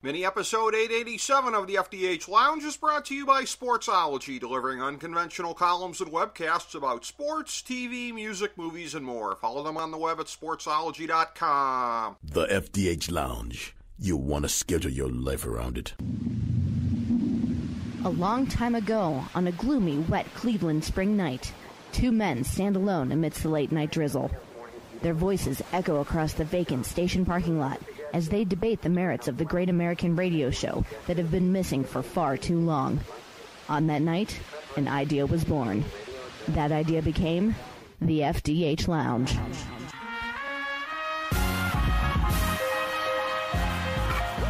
Mini episode 887 of the FDH Lounge is brought to you by Sportsology, delivering unconventional columns and webcasts about sports, TV, music, movies, and more. Follow them on the web at sportsology.com. The FDH Lounge. You want to schedule your life around it. A long time ago, on a gloomy, wet Cleveland spring night, two men stand alone amidst the late night drizzle. Their voices echo across the vacant station parking lot as they debate the merits of the great American radio show that have been missing for far too long. On that night, an idea was born. That idea became the FDH Lounge.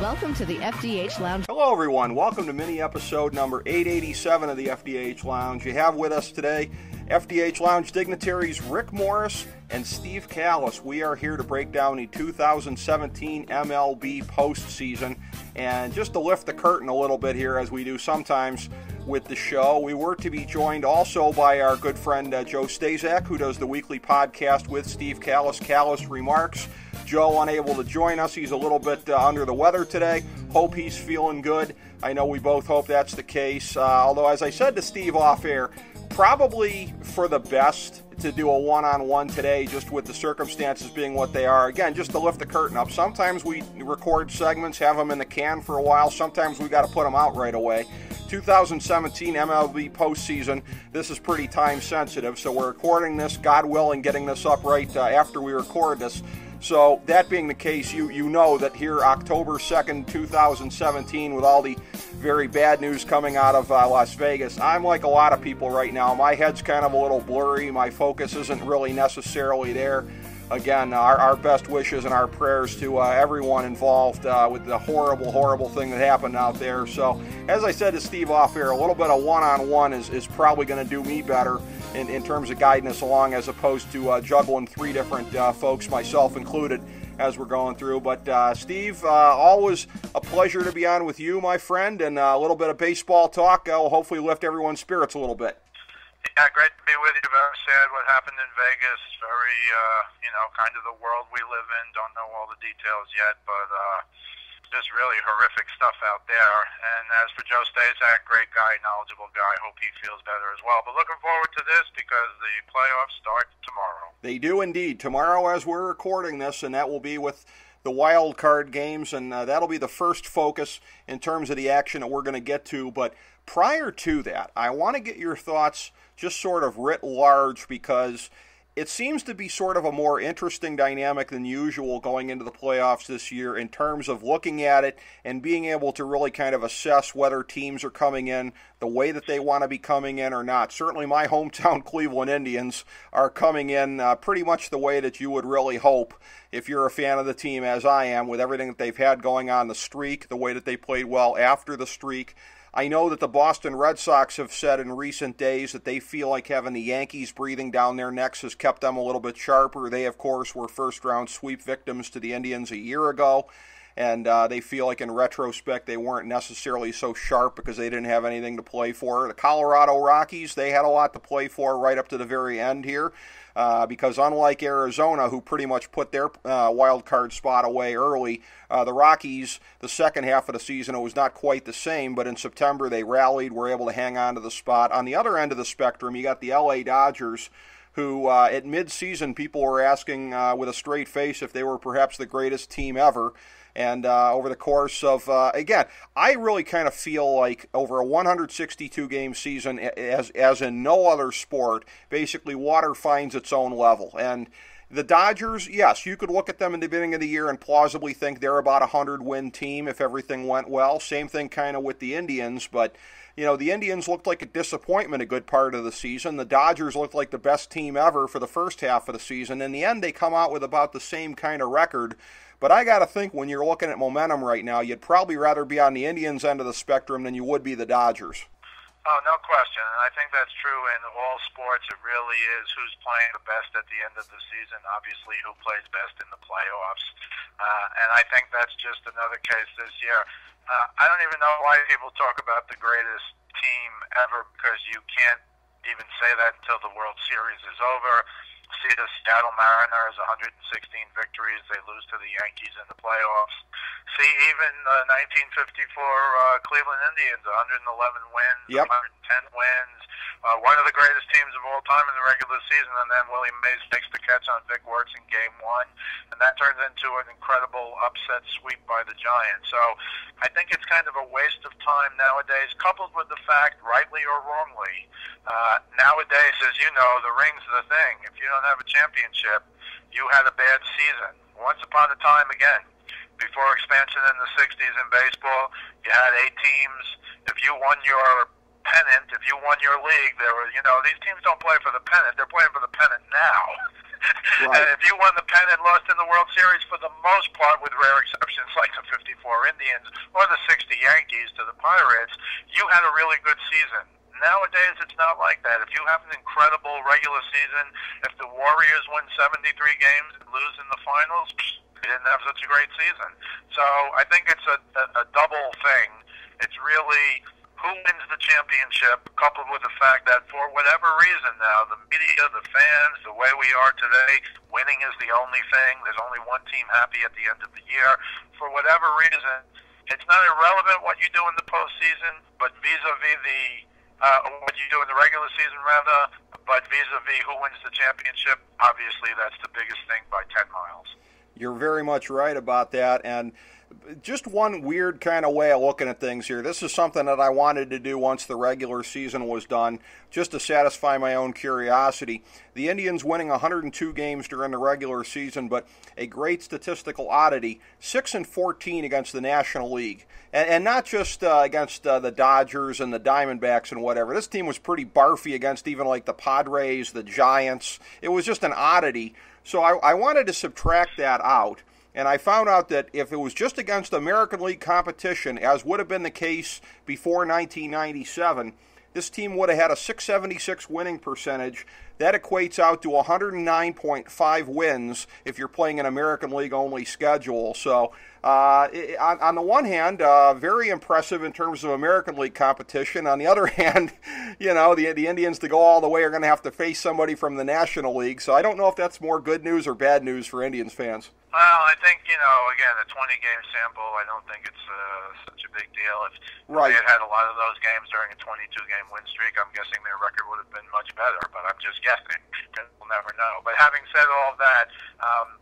Welcome to the FDH Lounge. Hello, everyone. Welcome to mini episode number 887 of the FDH Lounge. You have with us today FDH Lounge dignitaries Rick Morris and Steve Kallas. We are here to break down the 2017 MLB postseason. And just to lift the curtain a little bit here, as we do sometimes with the show, we were to be joined also by our good friend uh, Joe Stazak, who does the weekly podcast with Steve Kallas, Kallas Remarks. Joe unable to join us. He's a little bit uh, under the weather today. Hope he's feeling good. I know we both hope that's the case. Uh, although, as I said to Steve off air, probably for the best to do a one on one today, just with the circumstances being what they are. Again, just to lift the curtain up. Sometimes we record segments, have them in the can for a while. Sometimes we got to put them out right away. 2017 MLB postseason. This is pretty time sensitive, so we're recording this, God willing, getting this up right uh, after we record this. So that being the case, you you know that here October 2nd, 2017, with all the very bad news coming out of uh, Las Vegas, I'm like a lot of people right now. My head's kind of a little blurry. My focus isn't really necessarily there. Again, our, our best wishes and our prayers to uh, everyone involved uh, with the horrible, horrible thing that happened out there. So, as I said to Steve off air, a little bit of one on one is, probably going to do me better in, in terms of guiding us along as opposed to uh, juggling three different uh, folks, myself included, as we're going through. But uh, Steve, uh, always a pleasure to be on with you, my friend, and a little bit of baseball talk will hopefully lift everyone's spirits a little bit. Yeah, great to be with you. Very sad what happened in Vegas. Very, uh, you know, kind of the world we live in. Don't know all the details yet, but just really horrific stuff out there. And as for Joe Stazak, great guy, knowledgeable guy. Hope he feels better as well. But looking forward to this because the playoffs start tomorrow. They do indeed. Tomorrow, as we're recording this, and that will be with the wild card games, and uh, that'll be the first focus in terms of the action that we're going to get to. But prior to that, I want to get your thoughts just sort of writ large because it seems to be sort of a more interesting dynamic than usual going into the playoffs this year in terms of looking at it and being able to really kind of assess whether teams are coming in the way that they want to be coming in or not. Certainly, my hometown Cleveland Indians are coming in uh, pretty much the way that you would really hope if you're a fan of the team, as I am, with everything that they've had going on the streak, the way that they played well after the streak. I know that the Boston Red Sox have said in recent days that they feel like having the Yankees breathing down their necks has kept them a little bit sharper. They, of course, were first round sweep victims to the Indians a year ago. And uh, they feel like in retrospect they weren't necessarily so sharp because they didn't have anything to play for. The Colorado Rockies, they had a lot to play for right up to the very end here. Uh, because unlike Arizona, who pretty much put their uh, wild card spot away early, uh, the Rockies, the second half of the season, it was not quite the same, but in September they rallied, were able to hang on to the spot. On the other end of the spectrum, you got the LA Dodgers who uh, at midseason people were asking uh, with a straight face if they were perhaps the greatest team ever. And uh, over the course of, uh, again, I really kind of feel like over a 162 game season, as, as in no other sport, basically water finds its own level. And the Dodgers, yes, you could look at them in the beginning of the year and plausibly think they're about a 100 win team if everything went well. Same thing kind of with the Indians, but you know, the Indians looked like a disappointment a good part of the season. The Dodgers looked like the best team ever for the first half of the season. In the end, they come out with about the same kind of record but I got to think when you're looking at momentum right now, you'd probably rather be on the Indians end of the spectrum than you would be the Dodgers. Oh, no question. And I think that's true in all sports. It really is who's playing the best at the end of the season, obviously, who plays best in the playoffs. Uh, and I think that's just another case this year. Uh, I don't even know why people talk about the greatest team ever because you can't even say that until the World Series is over. See the Seattle Mariners 116 victories. They lose to the Yankees in the playoffs. See even the 1954 uh, Cleveland Indians 111 wins, Yep. 110 wins. Uh, one of the greatest teams of all time in the regular season, and then Willie Mays takes the catch on Vic Wertz in Game One, and that turns into an incredible upset sweep by the Giants. So I think it's kind of a waste of time nowadays, coupled with the fact, rightly or wrongly, uh, nowadays, as you know, the ring's the thing. If you don't have a championship, you had a bad season. Once upon a time, again, before expansion in the 60s in baseball, you had eight teams. If you won your pennant, if you won your league, there were, you know, these teams don't play for the pennant. They're playing for the pennant now. Right. and if you won the pennant, lost in the World Series for the most part, with rare exceptions like the 54 Indians or the 60 Yankees to the Pirates, you had a really good season. Nowadays, it's not like that. If you have an incredible regular season, if the Warriors win 73 games and lose in the finals, they didn't have such a great season. So I think it's a, a, a double thing. It's really who wins the championship, coupled with the fact that for whatever reason now, the media, the fans, the way we are today, winning is the only thing. There's only one team happy at the end of the year. For whatever reason, it's not irrelevant what you do in the postseason, but vis-a-vis the uh, what you do in the regular season, rather, but vis-a-vis who wins the championship, obviously that's the biggest thing by 10 miles. You're very much right about that. And just one weird kind of way of looking at things here. This is something that I wanted to do once the regular season was done, just to satisfy my own curiosity. The Indians winning 102 games during the regular season, but a great statistical oddity: six and 14 against the National League, and, and not just uh, against uh, the Dodgers and the Diamondbacks and whatever. This team was pretty barfy against even like the Padres, the Giants. It was just an oddity. So I, I wanted to subtract that out. And I found out that if it was just against American League competition, as would have been the case before 1997, this team would have had a 676 winning percentage. That equates out to 109.5 wins if you're playing an American League only schedule. So, uh, on, on, the one hand, uh, very impressive in terms of American League competition. On the other hand, you know, the, the Indians to go all the way are going to have to face somebody from the National League. So I don't know if that's more good news or bad news for Indians fans. Well, I think you know, again, a 20 game sample. I don't think it's uh, such a big deal. If right. they had had a lot of those games during a 22 game win streak, I'm guessing their record would have been much better. But I'm just guessing. We'll never know. But having said all that, um,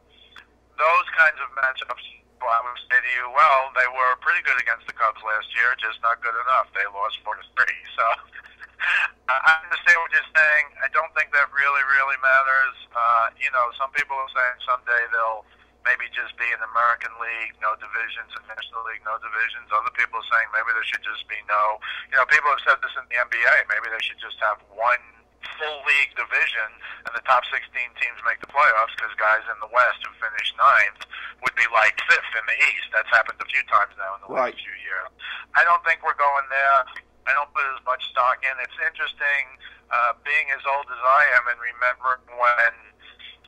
those kinds of matchups. Well, I would say to you, well, they were pretty good against the Cubs last year, just not good enough. They lost four to three. So I understand what you're saying. I don't think that really, really matters. Uh, you know, some people are saying someday they'll maybe just be an American League, no divisions, and National League, no divisions. Other people are saying maybe there should just be no. You know, people have said this in the NBA. Maybe they should just have one full league division, and the top 16 teams make the playoffs because guys in the West who finish ninth would be like fifth in the East. That's happened a few times now in the right. last few years. I don't think we're going there. I don't put as much stock in. It's interesting uh, being as old as I am and remembering when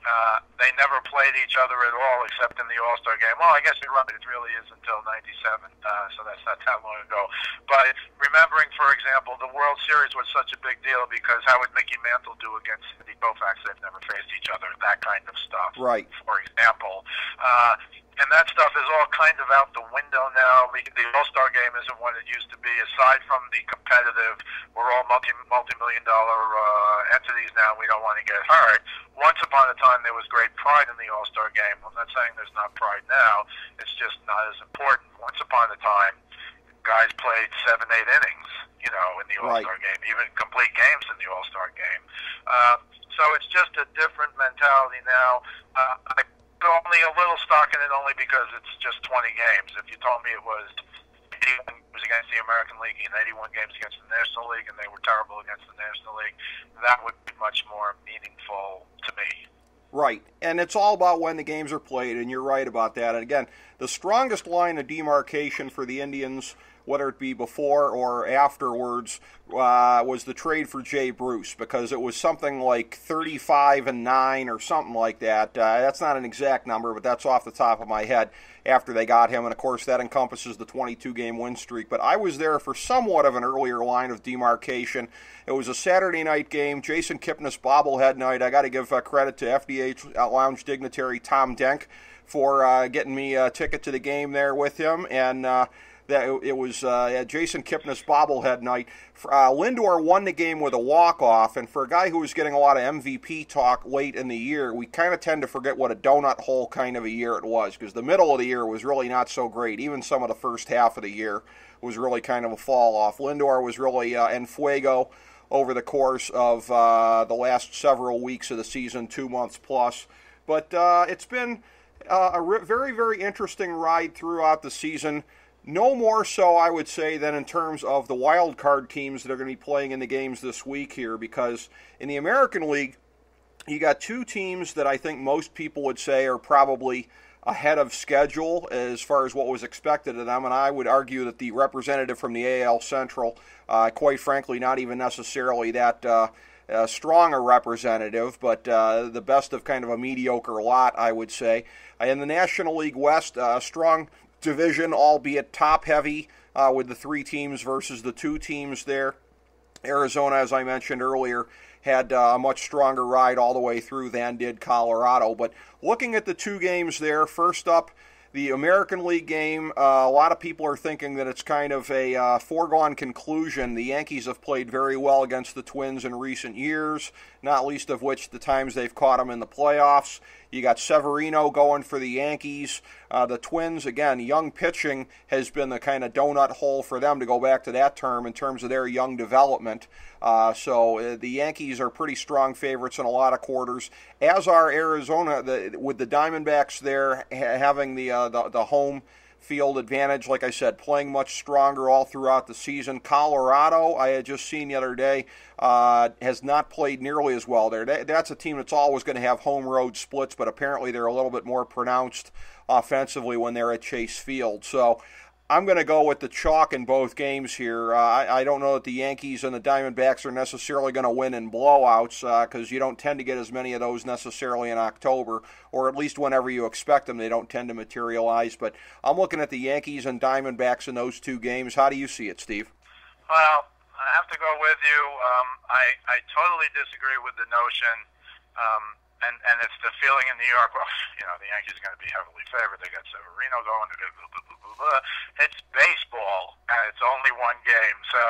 uh, they never played each other at all except in the All Star game. Well, I guess you're right. It really is until '97, uh, so that's not that long ago. But remembering, for example, the World Series was such a big deal because how would Mickey Mantle do against Sandy Koufax? They've never faced each other. That kind of stuff. Right. For example. Uh, and that stuff is all kind of out the window now. The All Star Game isn't what it used to be. Aside from the competitive, we're all multi multi million dollar uh, entities now. We don't want to get hurt. Once upon a time, there was great pride in the All Star Game. I'm not saying there's not pride now. It's just not as important. Once upon a time, guys played seven, eight innings. You know, in the All Star Right. Game, even complete games in the All Star Game. Uh, so it's just a different mentality now. Uh, I only a little stock in it only because it's just 20 games. If you told me it was 81 games against the American League and 81 games against the National League and they were terrible against the National League, that would be much more meaningful to me. Right. And it's all about when the games are played, and you're right about that. And again, the strongest line of demarcation for the Indians whether it be before or afterwards, uh, was the trade for Jay Bruce because it was something like 35 and 9 or something like that. Uh, that's not an exact number, but that's off the top of my head after they got him. And of course, that encompasses the 22 game win streak. But I was there for somewhat of an earlier line of demarcation. It was a Saturday night game, Jason Kipnis bobblehead night. I got to give uh, credit to FDH Lounge dignitary Tom Denk for uh, getting me a ticket to the game there with him. And uh, that it was uh, Jason Kipnis bobblehead night. Uh, Lindor won the game with a walk off, and for a guy who was getting a lot of MVP talk late in the year, we kind of tend to forget what a donut hole kind of a year it was because the middle of the year was really not so great. Even some of the first half of the year was really kind of a fall off. Lindor was really uh, en fuego over the course of uh, the last several weeks of the season, two months plus. But uh, it's been uh, a very, very interesting ride throughout the season. No more so, I would say, than in terms of the wild card teams that are going to be playing in the games this week here, because in the American League, you got two teams that I think most people would say are probably ahead of schedule as far as what was expected of them, and I would argue that the representative from the AL Central, uh, quite frankly, not even necessarily that. Uh, uh, a representative, but uh, the best of kind of a mediocre lot, I would say. In the National League West, uh, strong division, albeit top heavy uh, with the three teams versus the two teams there. Arizona, as I mentioned earlier, had uh, a much stronger ride all the way through than did Colorado. But looking at the two games there, first up, the American League game, uh, a lot of people are thinking that it's kind of a uh, foregone conclusion. The Yankees have played very well against the Twins in recent years, not least of which the times they've caught them in the playoffs. You got Severino going for the Yankees. Uh, the Twins, again, young pitching has been the kind of donut hole for them to go back to that term in terms of their young development. Uh, so uh, the Yankees are pretty strong favorites in a lot of quarters, as are Arizona the, with the Diamondbacks there ha- having the, uh, the the home field advantage. Like I said, playing much stronger all throughout the season. Colorado, I had just seen the other day, uh, has not played nearly as well there. That, that's a team that's always going to have home road splits, but apparently they're a little bit more pronounced offensively when they're at Chase Field. So I'm going to go with the chalk in both games here. Uh, I, I, don't know that the Yankees and the Diamondbacks are necessarily going to win in blowouts because uh, you don't tend to get as many of those necessarily in October, or at least whenever you expect them, they don't tend to materialize. But I'm looking at the Yankees and Diamondbacks in those two games. How do you see it, Steve? Well, I have to go with you. Um, I, I totally disagree with the notion. Um, and and it's the feeling in New York. Well, you know, the Yankees are going to be heavily favored. They got Severino going. Blah, blah, blah, blah, It's baseball, and it's only one game. So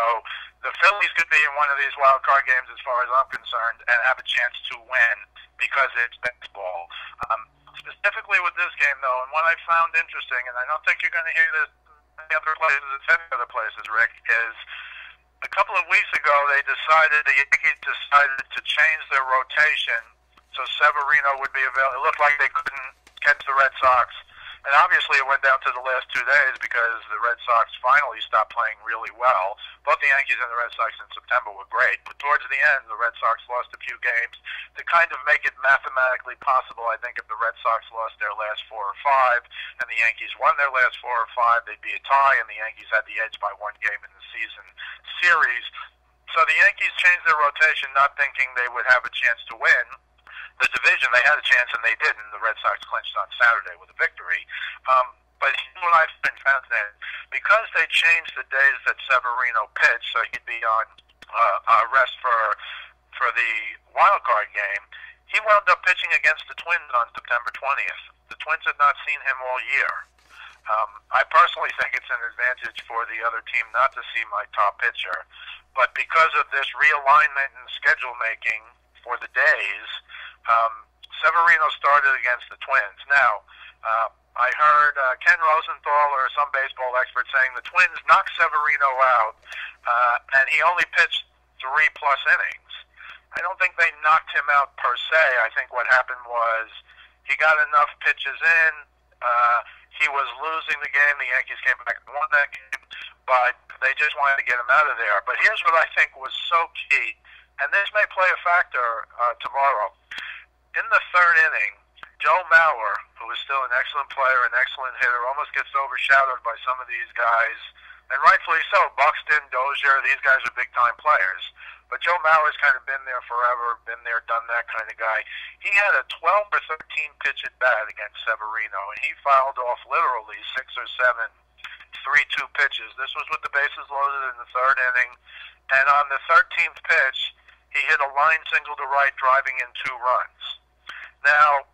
the Phillies could be in one of these wild card games, as far as I'm concerned, and have a chance to win because it's baseball. Um, specifically with this game, though, and what I found interesting, and I don't think you're going to hear this any other places, it's any other places, Rick, is a couple of weeks ago they decided the Yankees decided to change their rotation so Severino would be available. It looked like they couldn't catch the Red Sox. And obviously, it went down to the last two days because the Red Sox finally stopped playing really well. Both the Yankees and the Red Sox in September were great, but towards the end, the Red Sox lost a few games to kind of make it mathematically possible. I think if the Red Sox lost their last four or five, and the Yankees won their last four or five, they'd be a tie, and the Yankees had the edge by one game in the season series. So the Yankees changed their rotation, not thinking they would have a chance to win the division, they had a chance and they did, and the Red Sox clinched on Saturday with a victory. Um, but what I've been fascinated because they changed the days that Severino pitched, so he'd be on uh, uh, rest for for the wild card game. He wound up pitching against the Twins on September 20th. The Twins had not seen him all year. Um, I personally think it's an advantage for the other team not to see my top pitcher, but because of this realignment and schedule making for the days, um, Severino started against the Twins. Now, uh, I heard uh, Ken Rosenthal or some baseball expert saying the Twins knocked Severino out, uh, and he only pitched three plus innings. I don't think they knocked him out per se. I think what happened was he got enough pitches in. Uh, he was losing the game. The Yankees came back and won that game, but they just wanted to get him out of there. But here's what I think was so key, and this may play a factor uh, tomorrow in the third inning, Joe Mauer, who is still an excellent player, an excellent hitter, almost gets overshadowed by some of these guys, and rightfully so. Buxton, Dozier, these guys are big time players. But Joe Mauer's kind of been there forever, been there, done that kind of guy. He had a 12 or 13 pitch at bat against Severino, and he fouled off literally six or seven 3-2 pitches. This was with the bases loaded in the third inning, and on the 13th pitch, he hit a line single to right, driving in two runs. Now,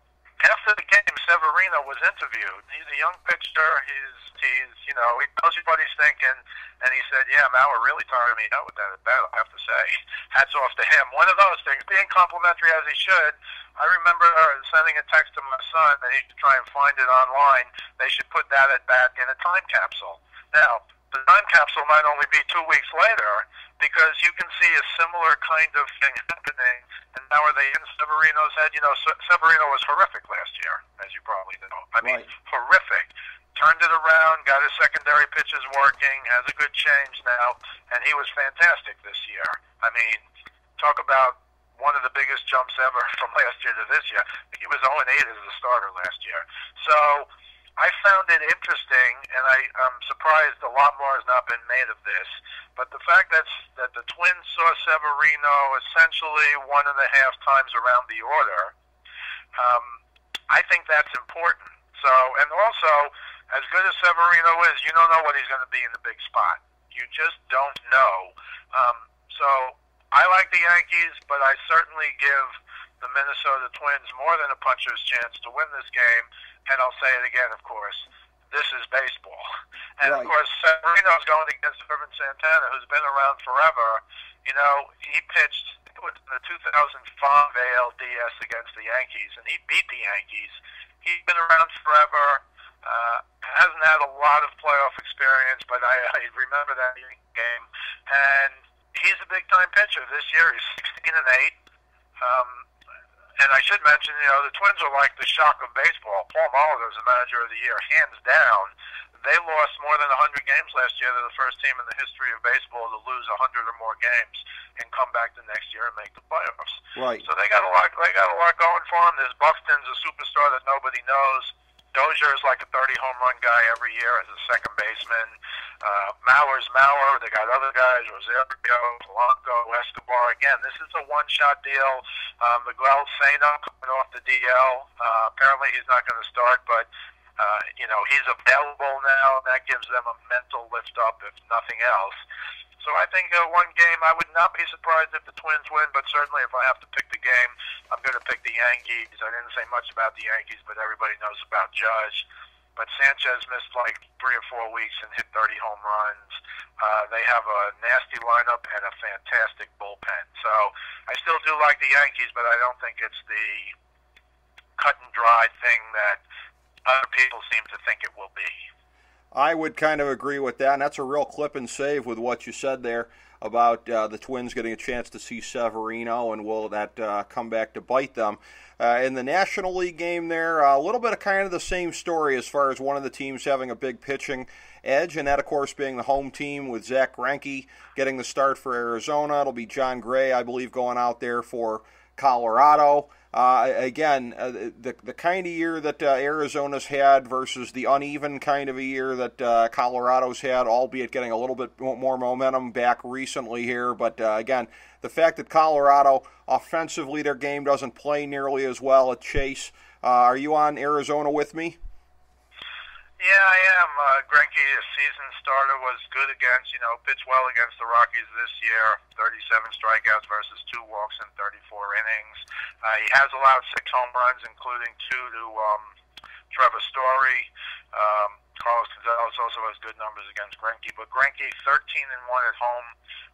after the game, Severino was interviewed. He's a young pitcher. He's he's you know he knows what he's thinking, and he said, "Yeah, Mauer really tired me out with that at bat. I have to say, hats off to him. One of those things, being complimentary as he should. I remember sending a text to my son that he should try and find it online. They should put that at bat in a time capsule. Now, the time capsule might only be two weeks later because you can see a similar kind of thing happening. And now are they in Severino's head? You know, Severino was horrific last year, as you probably know. I mean, right. horrific. Turned it around, got his secondary pitches working, has a good change now, and he was fantastic this year. I mean, talk about one of the biggest jumps ever from last year to this year. He was 0 8 as a starter last year. So I found it interesting, and I, I'm surprised a lot more has not been made of this. But the fact that that the Twins saw Severino essentially one and a half times around the order, um, I think that's important. So, and also, as good as Severino is, you don't know what he's going to be in the big spot. You just don't know. Um, so, I like the Yankees, but I certainly give the Minnesota Twins more than a puncher's chance to win this game and I'll say it again, of course, this is baseball. And right. of course, Severino's going against Ervin Santana, who's been around forever. You know, he pitched it was the 2005 ALDS against the Yankees, and he beat the Yankees. He's been around forever. Uh, hasn't had a lot of playoff experience, but I, I remember that game. And he's a big time pitcher. This year, he's 16 and 8. Um, and I should mention, you know, the Twins are like the shock of baseball. Paul Molitor is the manager of the year, hands down. They lost more than 100 games last year. They're the first team in the history of baseball to lose 100 or more games and come back the next year and make the playoffs. Right. So they got a lot. They got a lot going for them. There's Buxton's a superstar that nobody knows. Dozier is like a 30 home run guy every year as a second baseman. Uh, Mauer's Mauer. They got other guys, Rosario, Polanco, Escobar. Again, this is a one-shot deal. Um, Miguel Sano coming off the DL. Uh, apparently, he's not going to start, but uh, you know he's available now. That gives them a mental lift up, if nothing else. So I think uh, one game, I would not be surprised if the Twins win, but certainly if I have to pick the game, I'm going to pick the Yankees. I didn't say much about the Yankees, but everybody knows about Judge. But Sanchez missed like three or four weeks and hit 30 home runs. Uh, they have a nasty lineup and a fantastic bullpen. So I still do like the Yankees, but I don't think it's the cut and dry thing that other people seem to think it will be. I would kind of agree with that, and that's a real clip and save with what you said there about uh, the Twins getting a chance to see Severino, and will that uh, come back to bite them? Uh, in the National League game, there a little bit of kind of the same story as far as one of the teams having a big pitching edge, and that of course being the home team with Zack Greinke getting the start for Arizona. It'll be Jon Gray, I believe, going out there for Colorado. Uh, again, uh, the the kind of year that uh, Arizona's had versus the uneven kind of a year that uh, Colorado's had, albeit getting a little bit more momentum back recently here. But uh, again, the fact that Colorado offensively their game doesn't play nearly as well at Chase. Uh, are you on Arizona with me? Yeah, I am. Uh, Greinke, a season starter, was good against, you know, pitched well against the Rockies this year. 37 strikeouts versus two walks in 34 innings. Uh, he has allowed six home runs, including two to um, Trevor Story. Um, Carlos Gonzalez also has good numbers against Greinke, but Greinke 13 and one at home,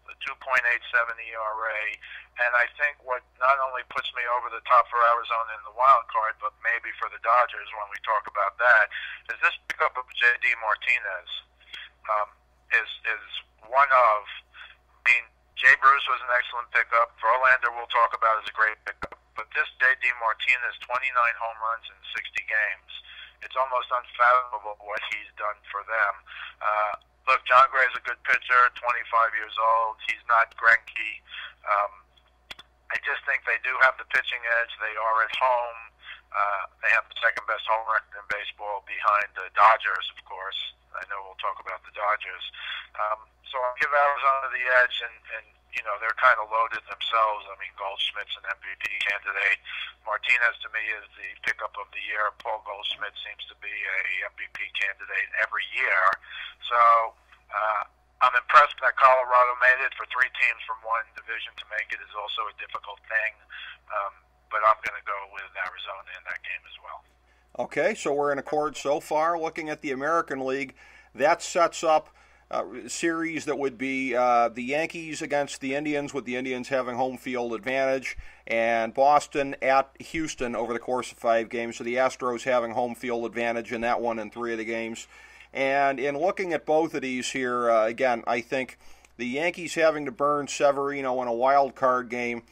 with 2.87 ERA, and I think what not only puts me over the top for Arizona in the wild card, but maybe for the Dodgers when we talk about that, is this pickup of J.D. Martinez um, is is one of. I mean, Jay Bruce was an excellent pickup. Verlander we'll talk about is a great pickup, but this J.D. Martinez, 29 home runs in 60 games it's almost unfathomable what he's done for them. Uh, look, Jon Gray is a good pitcher, 25 years old. He's not Greinke. Um, I just think they do have the pitching edge. They are at home. Uh, they have the second best home record in baseball behind the Dodgers, of course. I know we'll talk about the Dodgers. Um, so I'll give Arizona the edge, and, and you know they're kind of loaded themselves. I mean, Goldschmidt's an MVP candidate. Martinez to me is the pickup of the year. Paul Goldschmidt seems to be a MVP candidate every year. So uh, I'm impressed that Colorado made it. For three teams from one division to make it is also a difficult thing. Um, but I'm going to go with Arizona in that game as well. Okay, so we're in accord so far. Looking at the American League, that sets up uh, series that would be uh, the Yankees against the Indians, with the Indians having home field advantage, and Boston at Houston over the course of five games. So the Astros having home field advantage in that one in three of the games. And in looking at both of these here, uh, again, I think the Yankees having to burn Severino in a wild card game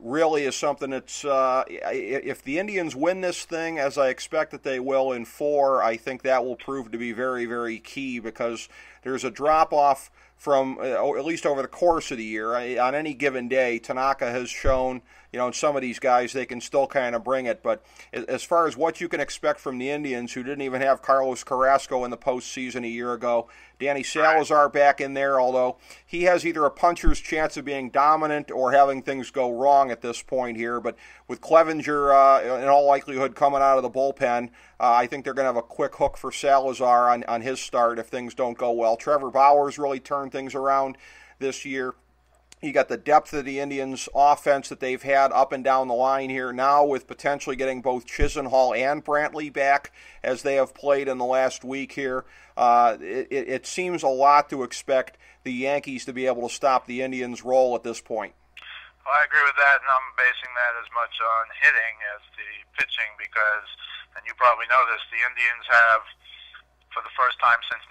really is something that's uh, if the Indians win this thing as I expect that they will in four, I think that will prove to be very very key because there's a drop off from uh, at least over the course of the year. On any given day, Tanaka has shown, you know, some of these guys they can still kind of bring it. But as far as what you can expect from the Indians, who didn't even have Carlos Carrasco in the postseason a year ago, Danny Salazar back in there, although he has either a puncher's chance of being dominant or having things go wrong at this point here. But with Clevinger uh, in all likelihood coming out of the bullpen, uh, I think they're going to have a quick hook for Salazar on, on his start if things don't go well. Trevor Bauer's really turned things around this year. You got the depth of the Indians' offense that they've had up and down the line here now, with potentially getting both Chisenhall and Brantley back as they have played in the last week here. Uh, it, it seems a lot to expect the Yankees to be able to stop the Indians' roll at this point. Well, I agree with that, and I'm basing that as much on hitting as the pitching because, and you probably know this, the Indians have for the first time since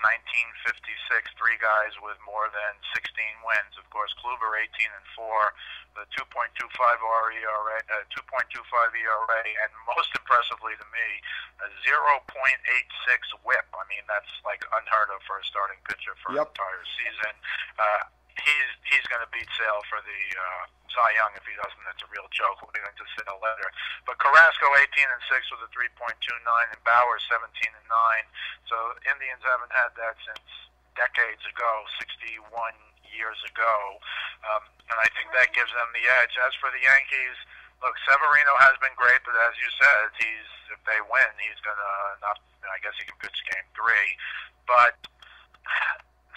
1956, three guys with more than 16 wins. Of course, Kluber 18 and 4, the 2.25 ERA, uh, 2.25 ERA, and most impressively to me, a 0.86 WHIP. I mean, that's like unheard of for a starting pitcher for yep. an entire season. Uh, he's he's going to beat Sale for the uh, Cy Young. If he doesn't, that's a real joke. We're going to send a letter. But Carrasco 18 and 6 with a 3.29, and Bauer 17 and 9. So Indians haven't had that since decades ago, 61 years ago, um, and I think that gives them the edge. As for the Yankees. Look, Severino has been great, but as you said, he's if they win, he's gonna not. I guess he can pitch game three, but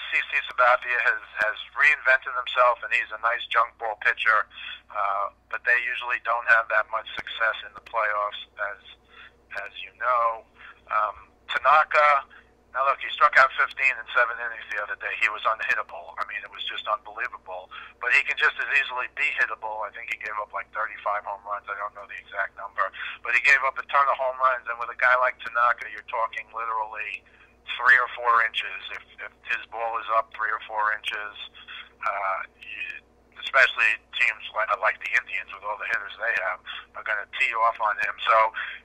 CC Sabathia has has reinvented himself, and he's a nice junk ball pitcher. Uh, but they usually don't have that much success in the playoffs, as as you know. Um, Tanaka. Now look, he struck out 15 in seven innings the other day. He was unhittable. I mean, it was just unbelievable. But he can just as easily be hittable. I think he gave up like 35 home runs. I don't know the exact number, but he gave up a ton of home runs. And with a guy like Tanaka, you're talking literally three or four inches. If, if his ball is up three or four inches, uh, you, especially teams like, like the Indians with all the hitters they have are going to tee off on him. So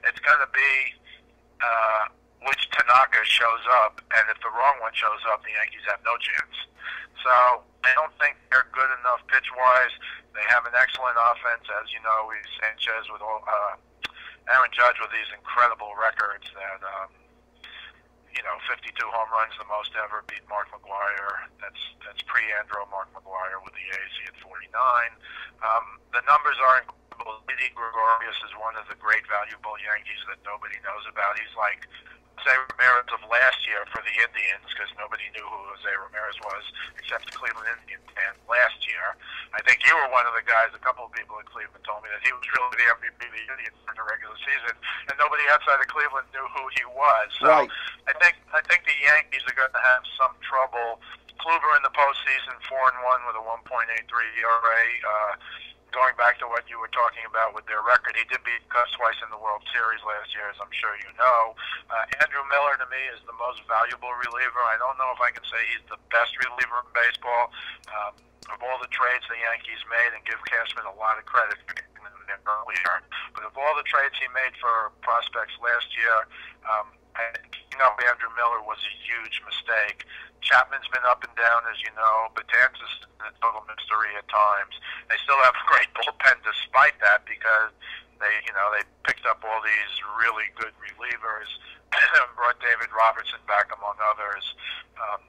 it's going to be uh, which Tanaka shows up, and if the wrong one shows up, the Yankees have no chance. So I don't think they're good enough pitch wise. They have an excellent offense, as you know. We Sanchez with all. Uh, Aaron Judge with these incredible records that um, you know, 52 home runs, the most ever, beat Mark McGwire. That's that's pre-Andro Mark McGwire with the A's at 49. Um, the numbers are incredible. Didi Gregorius is one of the great valuable Yankees that nobody knows about. He's like Jose Ramirez of last year for the Indians because nobody knew who Jose Ramirez was except the Cleveland Indians fan last year. I think you were one of the guys. A couple of people in Cleveland told me that he was really the MVP of the Indians in the regular season, and nobody outside of Cleveland knew who he was. So right. I think I think the Yankees are going to have some trouble. Kluber in the postseason, four and one with a 1.83 ERA. Uh, going back to what you were talking about with their record, he did beat Cubs twice in the World Series last year, as I'm sure you know. Uh, Andrew Miller, to me, is the most valuable reliever. I don't know if I can say he's the best reliever in baseball. Um, of all the trades the Yankees made, and give Cashman a lot of credit earlier, but of all the trades he made for prospects last year, um, picking up Andrew Miller was a huge mistake. Chapman's been up and down, as you know. Betances a total mystery at times. They still have a great bullpen despite that because they, you know, they picked up all these really good relievers, brought David Robertson back among others. Um,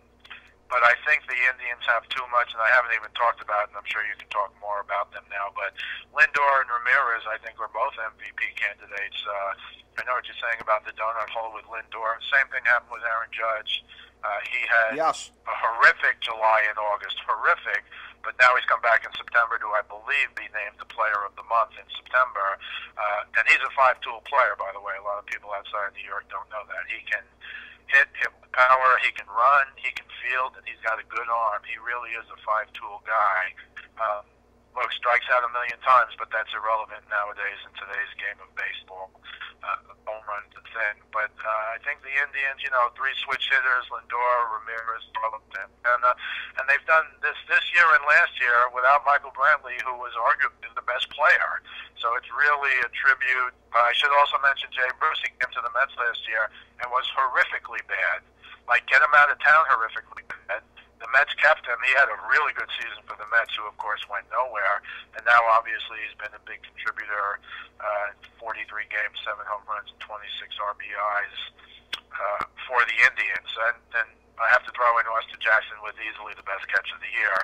but I think the Indians have too much, and I haven't even talked about it, and I'm sure you can talk more about them now. But Lindor and Ramirez, I think, are both MVP candidates. Uh, I know what you're saying about the donut hole with Lindor. Same thing happened with Aaron Judge. Uh, he had yes. a horrific July and August, horrific. But now he's come back in September to, I believe, be named the Player of the Month in September. Uh, and he's a five-tool player, by the way. A lot of people outside of New York don't know that. He can hit, hit with power, he can run, he can field, and he's got a good arm. He really is a five-tool guy. Um, look, strikes out a million times, but that's irrelevant nowadays in today's game of baseball. Uh, home runs a thing. But uh, I think the Indians, you know, three switch hitters, Lindor, Ramirez, Darlington, and uh, and they've done this this year and last year without Michael Brantley, who was arguably the best player. So it's really a tribute. Uh, I should also mention Jay Bruce. He came to the Mets last year and was horrifically bad. Like get him out of town, horrifically bad the Mets kept him. He had a really good season for the Mets, who of course went nowhere. And now obviously he's been a big contributor. Uh, 43 games, seven home runs, 26 RBIs uh, for the Indians. And, and I have to throw in Austin Jackson with easily the best catch of the year,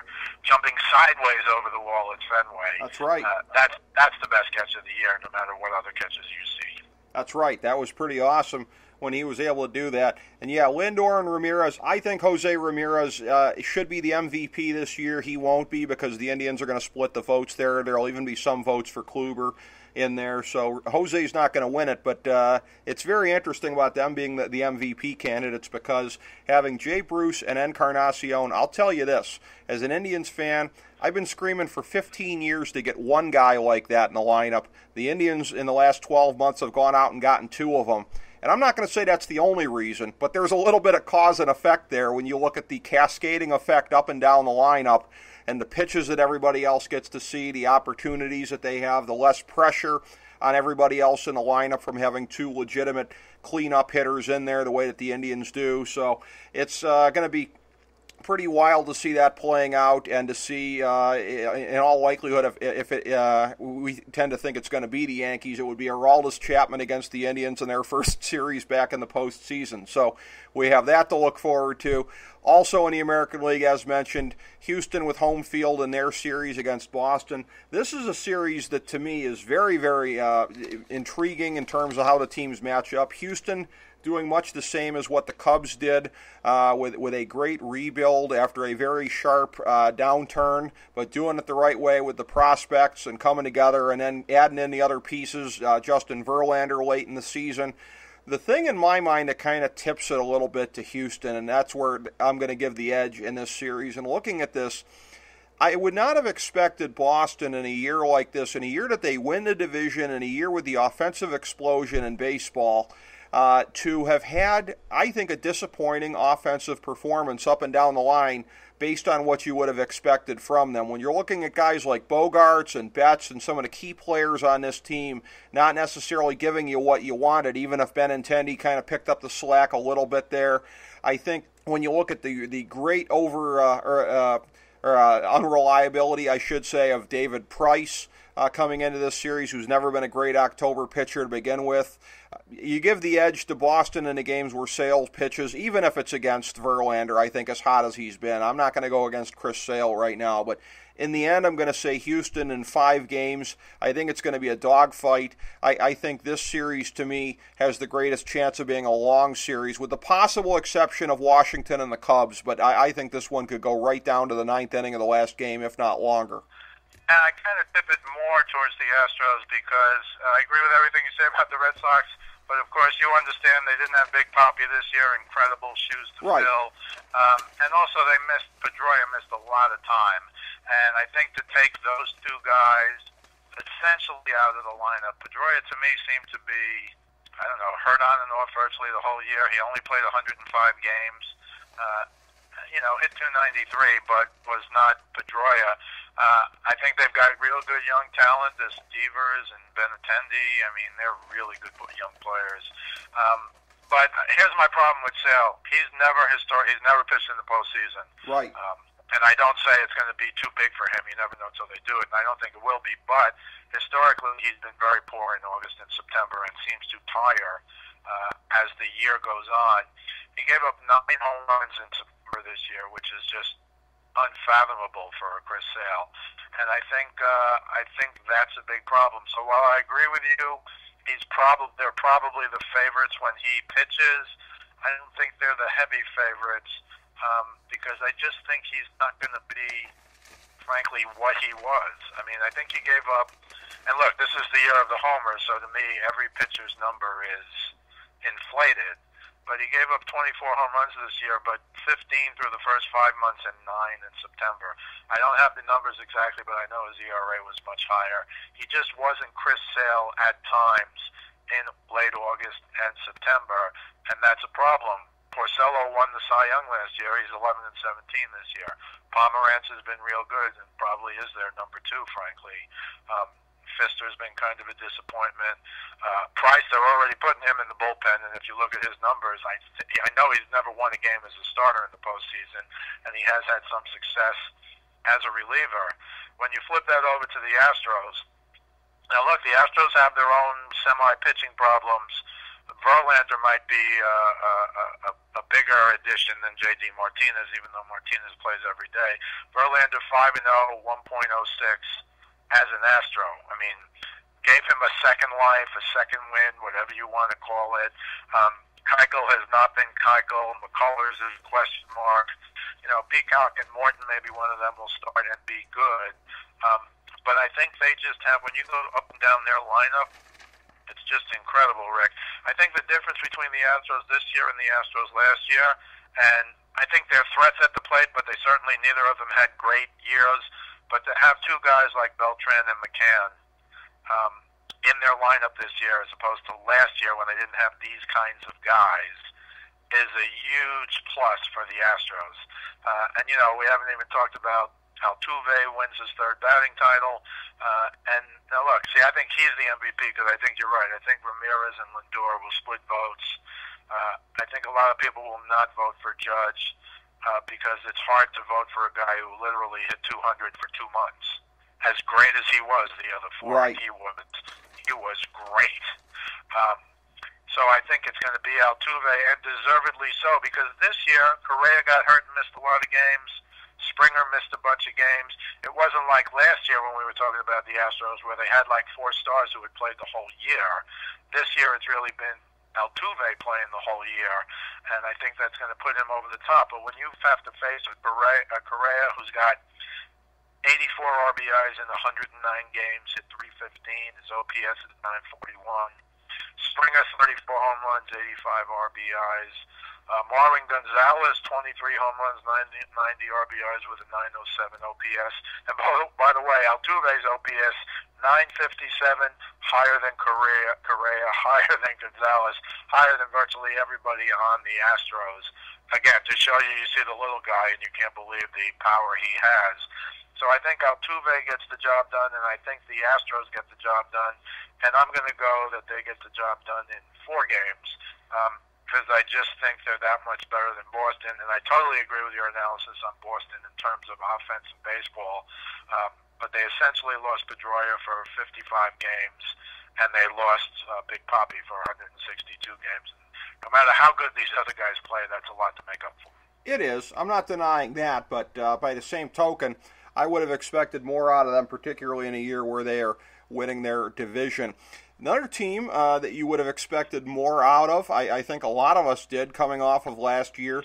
jumping sideways over the wall at Fenway. That's right. Uh, that's that's the best catch of the year, no matter what other catches you see. That's right. That was pretty awesome when he was able to do that. And yeah, Lindor and Ramirez. I think Jose Ramirez uh, should be the MVP this year. He won't be because the Indians are going to split the votes there. There'll even be some votes for Kluber in there. So Jose's not going to win it, but uh, it's very interesting about them being the, the, MVP candidates because having Jay Bruce and Encarnacion, I'll tell you this, as an Indians fan, I've been screaming for 15 years to get one guy like that in the lineup. The Indians in the last 12 months have gone out and gotten two of them. And I'm not going to say that's the only reason, but there's a little bit of cause and effect there when you look at the cascading effect up and down the lineup and the pitches that everybody else gets to see, the opportunities that they have, the less pressure on everybody else in the lineup from having two legitimate cleanup hitters in there the way that the Indians do. So it's uh, going to be pretty wild to see that playing out and to see, uh, in all likelihood, if, if it, uh, we tend to think it's going to be the Yankees, it would be Aroldis Chapman against the Indians in their first series back in the postseason. So we have that to look forward to. Also in the American League, as mentioned, Houston with home field in their series against Boston. This is a series that to me is very, very uh, intriguing in terms of how the teams match up. Houston doing much the same as what the Cubs did uh, with, with a great rebuild after a very sharp uh, downturn, but doing it the right way with the prospects and coming together and then adding in the other pieces. Uh, Justin Verlander late in the season. The thing in my mind that kind of tips it a little bit to Houston, and that's where I'm going to give the edge in this series. And looking at this, I would not have expected Boston in a year like this, in a year that they win the division, in a year with the offensive explosion in baseball, uh, to have had, I think, a disappointing offensive performance up and down the line based on what you would have expected from them. When you're looking at guys like Bogaerts and Betts and some of the key players on this team not necessarily giving you what you wanted, even if Benintendi kind of picked up the slack a little bit there, I think when you look at the the great over uh, or, uh, or uh, unreliability, I should say, of David Price uh, coming into this series, who's never been a great October pitcher to begin with. You give the edge to Boston in the games where Sale pitches, even if it's against Verlander, I think, as hot as he's been. I'm not going to go against Chris Sale right now, but in the end, I'm going to say Houston in five games. I think it's going to be a dogfight. I, I think this series, to me, has the greatest chance of being a long series, with the possible exception of Washington and the Cubs. But I, I think this one could go right down to the ninth inning of the last game, if not longer. And I kind of tip it more towards the Astros because uh, I agree with everything you say about the Red Sox. But of course, you understand they didn't have Big Papi this year. Incredible shoes to right. fill, um, and also they missed Pedroia missed a lot of time. And I think to take those two guys essentially out of the lineup, Pedroia to me seemed to be I don't know hurt on and off virtually the whole year. He only played 105 games. Uh, you know, hit 293, but was not Pedroia. Uh, I think they've got real good young talent. There's Devers and Benintendi. I mean, they're really good young players. Um, but here's my problem with Sale. He's never histor- He's never pitched in the postseason. Right. Um, and I don't say it's going to be too big for him. You never know until they do it, and I don't think it will be. But historically, he's been very poor in August and September, and seems to tire uh, as the year goes on. He gave up nine home runs in September this year, which is just unfathomable for Chris Sale, and I think uh, I think that's a big problem. So while I agree with you, he's probably they're probably the favorites when he pitches. I don't think they're the heavy favorites um, because I just think he's not going to be, frankly, what he was. I mean, I think he gave up. And look, this is the year of the homer, so to me, every pitcher's number is inflated. But he gave up 24 home runs this year, but 15 through the first five months and nine in September. I don't have the numbers exactly, but I know his ERA was much higher. He just wasn't Chris Sale at times in late August and September, and that's a problem Porcello won the Cy Young last year. He's 11 and 17 this year. Pomeranz has been real good and probably is their number two, frankly. Um, Fister's been kind of a disappointment. Uh, Price, they're already putting him in the bullpen, and if you look at his numbers, I I know he's never won a game as a starter in the postseason, and he has had some success as a reliever. When you flip that over to the Astros, now look, the Astros have their own semi-pitching problems. Verlander might be uh, a, a, a bigger addition than J.D. Martinez, even though Martinez plays every day. Verlander 5 and 0, 1.06 as an Astro. I mean, gave him a second life, a second win, whatever you want to call it. Um, Keuchel has not been Keuchel. McCullers is a question mark. You know, Peacock and Morton, maybe one of them will start and be good. Um, but I think they just have, when you go up and down their lineup, it's just incredible, Rick. I think the difference between the Astros this year and the Astros last year, and I think they're threats at the plate, but they certainly neither of them had great years. But to have two guys like Beltran and McCann um, in their lineup this year, as opposed to last year when they didn't have these kinds of guys, is a huge plus for the Astros. Uh, and you know, we haven't even talked about Altuve wins his third batting title. Uh, and now look, see, I think he's the MVP because I think you're right. I think Ramirez and Lindor will split votes. Uh, I think a lot of people will not vote for Judge uh, because it's hard to vote for a guy who literally hit 200 for two months. As great as he was, the other four, right. he was he was great. Um, so I think it's going to be Altuve, and deservedly so, because this year Correa got hurt and missed a lot of games. Springer missed a bunch of games. It wasn't like last year when we were talking about the Astros where they had like four stars who had played the whole year. This year it's really been Altuve playing the whole year, and I think that's going to put him over the top. But when you have to face a Correa, a Correa who's got 84 RBIs in 109 games, hit 315, his OPS is 941. Springer 34 home runs, 85 RBIs. Uh, Marwin Gonzalez, 23 home runs, 90, 90 RBIs with a 907 OPS. And by, by the way, Altuve's OPS, 957, higher than Correa, Correa, higher than Gonzalez, higher than virtually everybody on the Astros. Again, to show you, you see the little guy and you can't believe the power he has. So I think Altuve gets the job done, and I think the Astros get the job done. And I'm going to go that they get the job done in four games. Um, because I just think they're that much better than Boston. And I totally agree with your analysis on Boston in terms of offense and baseball. Um, but they essentially lost Pedroia for 55 games, and they lost uh, Big Poppy for 162 games. And no matter how good these other guys play, that's a lot to make up for. It is. I'm not denying that, but uh, by the same token, I would have expected more out of them, particularly in a year where they are winning their division. Another team uh, that you would have expected more out of, I, I, think a lot of us did coming off of last year,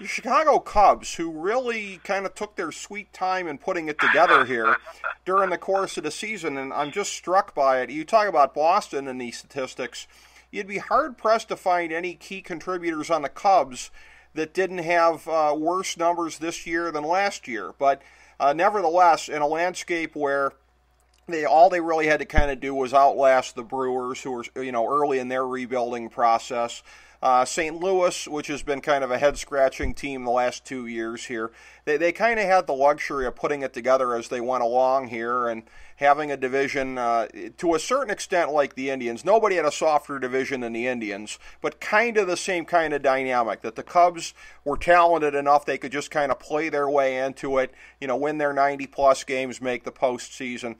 the Chicago Cubs, who really kind of took their sweet time in putting it together here during the course of the season, and I'm just struck by it. You talk about Boston and these statistics, you'd be hard pressed to find any key contributors on the Cubs that didn't have uh, worse numbers this year than last year. But uh, nevertheless, in a landscape where they all they really had to kind of do was outlast the Brewers, who were you know early in their rebuilding process. Uh, St. Louis, which has been kind of a head scratching team the last two years here, they, they kind of had the luxury of putting it together as they went along here and having a division uh, to a certain extent like the Indians. Nobody had a softer division than the Indians, but kind of the same kind of dynamic that the Cubs were talented enough they could just kind of play their way into it, you know, win their 90 plus games, make the postseason.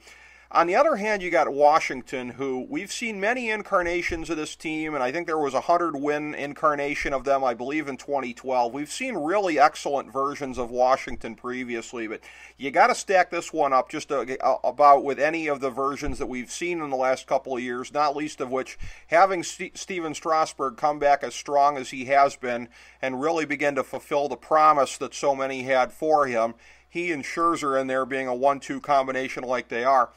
On the other hand, you got Washington, who we've seen many incarnations of this team, and I think there was a 100 win incarnation of them, I believe, in 2012. We've seen really excellent versions of Washington previously, but you got to stack this one up just about with any of the versions that we've seen in the last couple of years, not least of which having St- Stephen Strasburg come back as strong as he has been and really begin to fulfill the promise that so many had for him. He and Scherzer in there being a one two combination like they are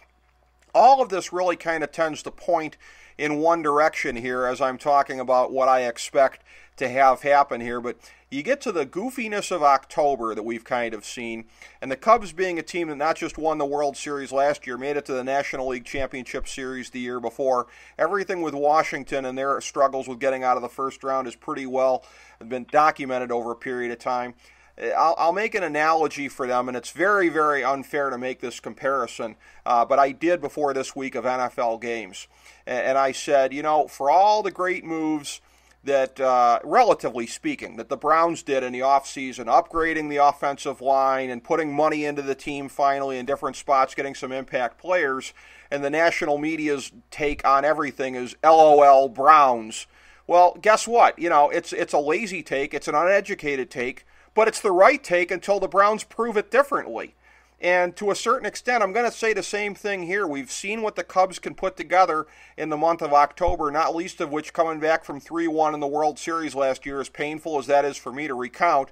all of this really kind of tends to point in one direction here as I'm talking about what I expect to have happen here. But you get to the goofiness of October that we've kind of seen, and the Cubs being a team that not just won the World Series last year, made it to the National League Championship Series the year before. Everything with Washington and their struggles with getting out of the first round is pretty well been documented over a period of time. I'll, I'll, make an analogy for them, and it's very, very unfair to make this comparison, uh, but I did before this week of NFL games. And, and I said, you know, for all the great moves that, uh, relatively speaking, that the Browns did in the offseason, upgrading the offensive line and putting money into the team finally in different spots, getting some impact players, and the national media's take on everything is LOL Browns. Well, guess what? You know, it's it's a lazy take, it's an uneducated take but it's the right take until the Browns prove it differently. And to a certain extent, I'm going to say the same thing here. We've seen what the Cubs can put together in the month of October, not least of which coming back from 3 1 in the World Series last year, as painful as that is for me to recount.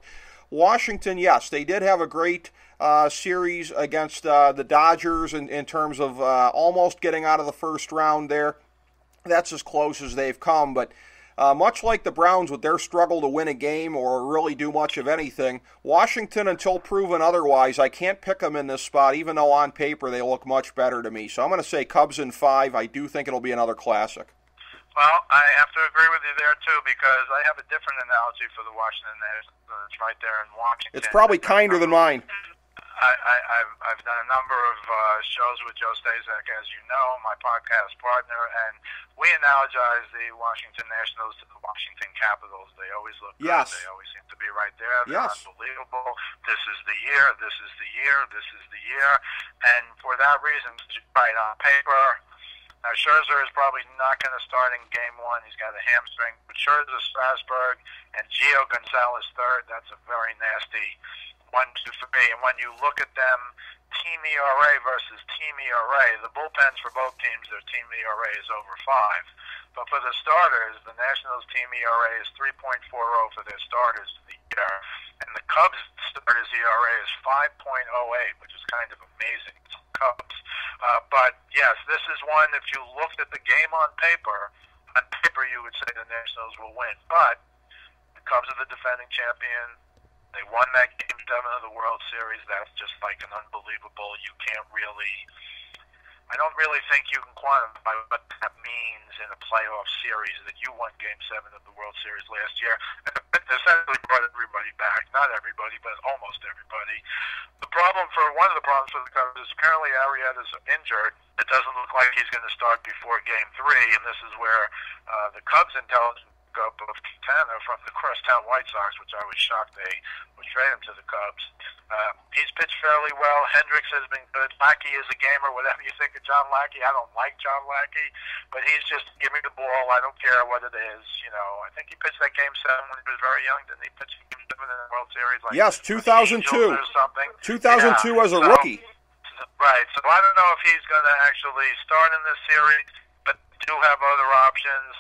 Washington, yes, they did have a great uh, series against uh, the Dodgers in, in terms of uh, almost getting out of the first round there. That's as close as they've come, but uh, much like the Browns with their struggle to win a game or really do much of anything, Washington, until proven otherwise, I can't pick them in this spot, even though on paper they look much better to me. So I'm going to say Cubs in five. I do think it'll be another classic. Well, I have to agree with you there too because I have a different analogy for the Washington Nationals. It's right there in Washington. It's probably kinder than mine. I, I, I've I've done a number of uh, shows with Joe Stazek, as you know, my podcast partner, and we analogize the Washington Nationals to the Washington Capitals. They always look yes. good. They always seem to be right there. They're yes. unbelievable. This is the year. This is the year. This is the year. And for that reason, right on paper, now Scherzer is probably not going to start in Game One. He's got a hamstring. But Scherzer, Strasburg, and Gio Gonzalez third. That's a very nasty one, two, three. And when you look at them, team ERA versus team ERA, the bullpens for both teams, their team ERA is over five. But for the starters, the Nationals team ERA is 3.40 for their starters the year, and the Cubs starters ERA is 5.08, which is kind of amazing. Cubs, uh, but yes, this is one. If you looked at the game on paper, on paper you would say the Nationals will win, but the Cubs are the defending champion they won that game seven of the World Series. That's just like an unbelievable. You can't really. I don't really think you can quantify what that means in a playoff series that you won Game Seven of the World Series last year. It essentially brought everybody back. Not everybody, but almost everybody. The problem for one of the problems for the Cubs is apparently Arrieta's injured. It doesn't look like he's going to start before Game Three, and this is where uh, the Cubs' intelligence up of Quintana from the Crosstown White Sox, which I was shocked they would trade him to the Cubs. Uh, he's pitched fairly well. Hendricks has been good. Lackey is a gamer. Whatever you think of John Lackey, I don't like John Lackey, but he's just give me the ball. I don't care what it is. You know, I think he pitched that game seven when he was very young. Didn't he pitch game seven in the World Series? Like yes, 2002. Or something. 2002 yeah. as a so, rookie. Right. So I don't know if he's going to actually start in this series, but do have other options.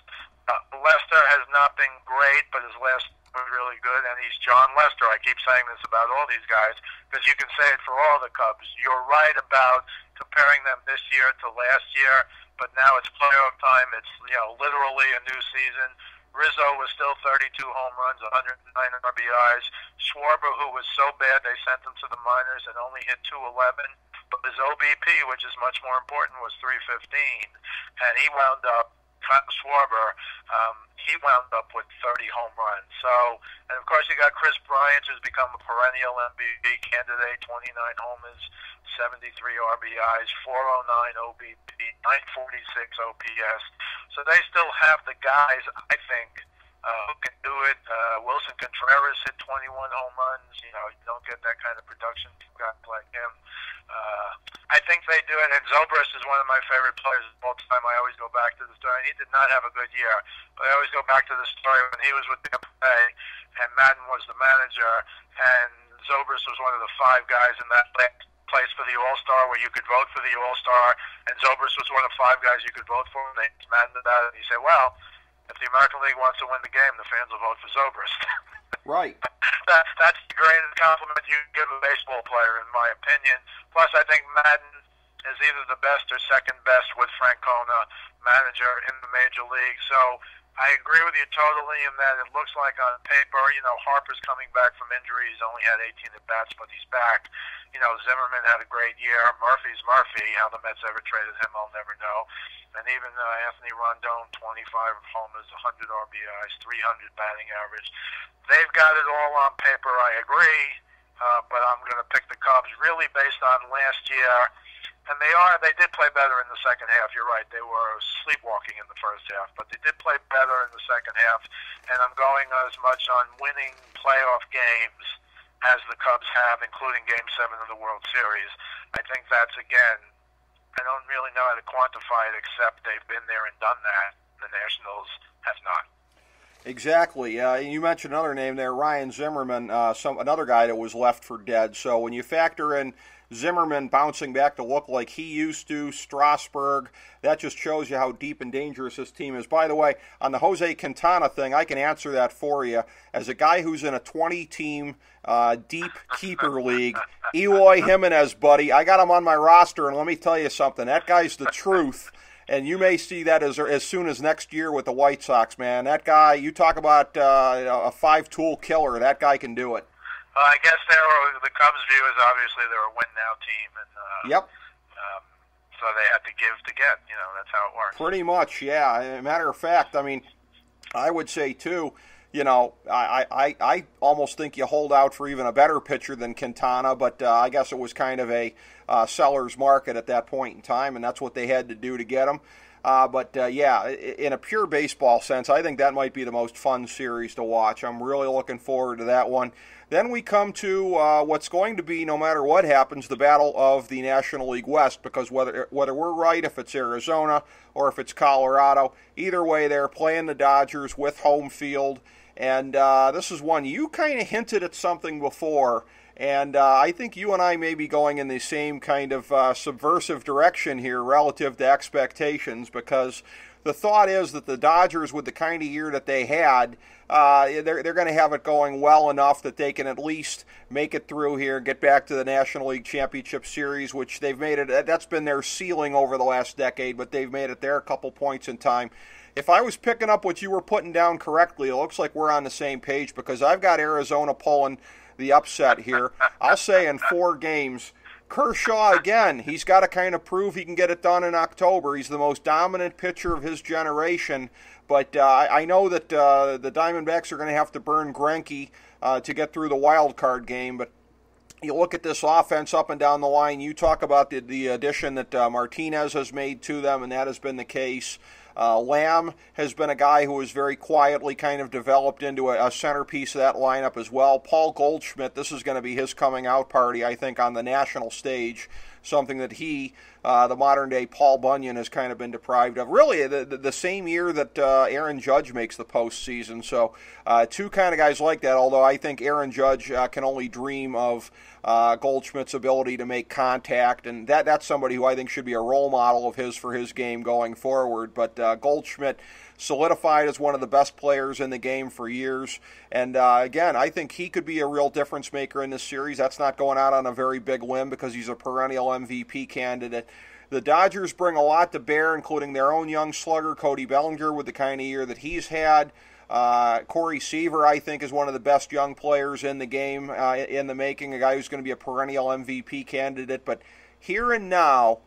Uh, Lester has not been great, but his last was really good, and he's Jon Lester. I keep saying this about all these guys because you can say it for all the Cubs. You're right about comparing them this year to last year, but now it's playoff time. It's you know literally a new season. Rizzo was still 32 home runs, 109 RBIs. Schwarber, who was so bad they sent him to the minors and only hit 211, but his OBP, which is much more important, was 315, and he wound up Kyle Schwarber, um, he wound up with 30 home runs. So, and of course, you got Kris Bryant, who's become a perennial MVP candidate, 29 homers, 73 RBIs, 409 OBP, 946 OPS. So they still have the guys, I think, uh, who can do it. Uh, Willson Contreras hit 21 home runs. You know, you don't get that kind of production from guys like him. Uh, I think they do it. And Zobrist is one of my favorite players of all time. I always go back to the story. He did not have a good year, but I always go back to the story when he was with the Bay and Maddon was the manager, and Zobrist was one of the five guys in that place for the All Star where you could vote for the All Star, and Zobrist was one of five guys you could vote for. And they Maddon did that, and he said, "Well." If the American League wants to win the game, the fans will vote for Zobrist. right. that, that's the greatest compliment you can give a baseball player, in my opinion. Plus, I think Maddon is either the best or second best with Francona manager in the major league. So I agree with you totally in that it looks like on paper, you know, Harper's coming back from injury. He's only had 18 at bats, but he's back. You know, Zimmerman had a great year. Murphy's Murphy. How the Mets ever traded him, I'll never know. And even uh, Anthony Rendon, 25 homers, 100 RBIs, 300 batting average. They've got it all on paper. I agree, uh, but I'm going to pick the Cubs really based on last year and they are they did play better in the second half. You're right. They were sleepwalking in the first half, but they did play better in the second half. And I'm going as much on winning playoff games as the Cubs have, including Game Seven of the World Series. I think that's again. I don't really know how to quantify it, except they've been there and done that. The Nationals have not. Exactly. Uh, you mentioned another name there, Ryan Zimmerman, uh, some another guy that was left for dead. So when you factor in Zimmerman bouncing back to look like he used to, Strasburg. That just shows you how deep and dangerous this team is. By the way, on the Jose Quintana thing, I can answer that for you. As a guy who's in a 20 team uh, deep keeper league, Eloy Jimenez, buddy, I got him on my roster, and let me tell you something. That guy's the truth. And you may see that as as soon as next year with the White Sox, man. That guy, you talk about uh, a five tool killer. That guy can do it. Well, I guess they were, the Cubs' view is obviously they're a win now team, and uh, yep. Um, so they had to give to get. You know, that's how it works. Pretty much, yeah. matter of fact, I mean, I would say too. You know, I, I, I almost think you hold out for even a better pitcher than Quintana, but uh, I guess it was kind of a uh, seller's market at that point in time, and that's what they had to do to get him. Uh, but uh, yeah, in a pure baseball sense, I think that might be the most fun series to watch. I'm really looking forward to that one. Then we come to uh, what's going to be, no matter what happens, the battle of the National League West. Because whether whether we're right, if it's Arizona or if it's Colorado, either way, they're playing the Dodgers with home field. And uh, this is one you kind of hinted at something before. And uh, I think you and I may be going in the same kind of uh, subversive direction here relative to expectations because the thought is that the Dodgers, with the kind of year that they had, uh, they're, they're going to have it going well enough that they can at least make it through here, and get back to the National League Championship Series, which they've made it. That's been their ceiling over the last decade, but they've made it there a couple points in time. If I was picking up what you were putting down correctly, it looks like we're on the same page because I've got Arizona pulling the upset here. I'll say in four games. Kershaw again, he's got to kind of prove he can get it done in October. He's the most dominant pitcher of his generation. But uh, I know that uh, the Diamondbacks are going to have to burn Greinke uh, to get through the wild card game. But you look at this offense up and down the line. You talk about the, the addition that uh, Martinez has made to them, and that has been the case. Uh, Lamb has been a guy who has very quietly kind of developed into a, a, centerpiece of that lineup as well. Paul Goldschmidt, this is going to be his coming out party, I think, on the national stage something that he, uh, the modern day Paul Bunyan, has kind of been deprived of. Really, the, the, the same year that uh, Aaron Judge makes the postseason. So, uh, two kind of guys like that, although I think Aaron Judge uh, can only dream of uh, Goldschmidt's ability to make contact, and that, that's somebody who I think should be a role model of his for his game going forward. But uh, Goldschmidt solidified as one of the best players in the game for years. And uh, again, I think he could be a real difference maker in this series. That's not going out on a very big limb because he's a perennial MVP candidate. The Dodgers bring a lot to bear, including their own young slugger, Cody Bellinger, with the kind of year that he's had. Uh, Corey Seager, I think, is one of the best young players in the game uh, in the making, a guy who's going to be a perennial MVP candidate. But here and now,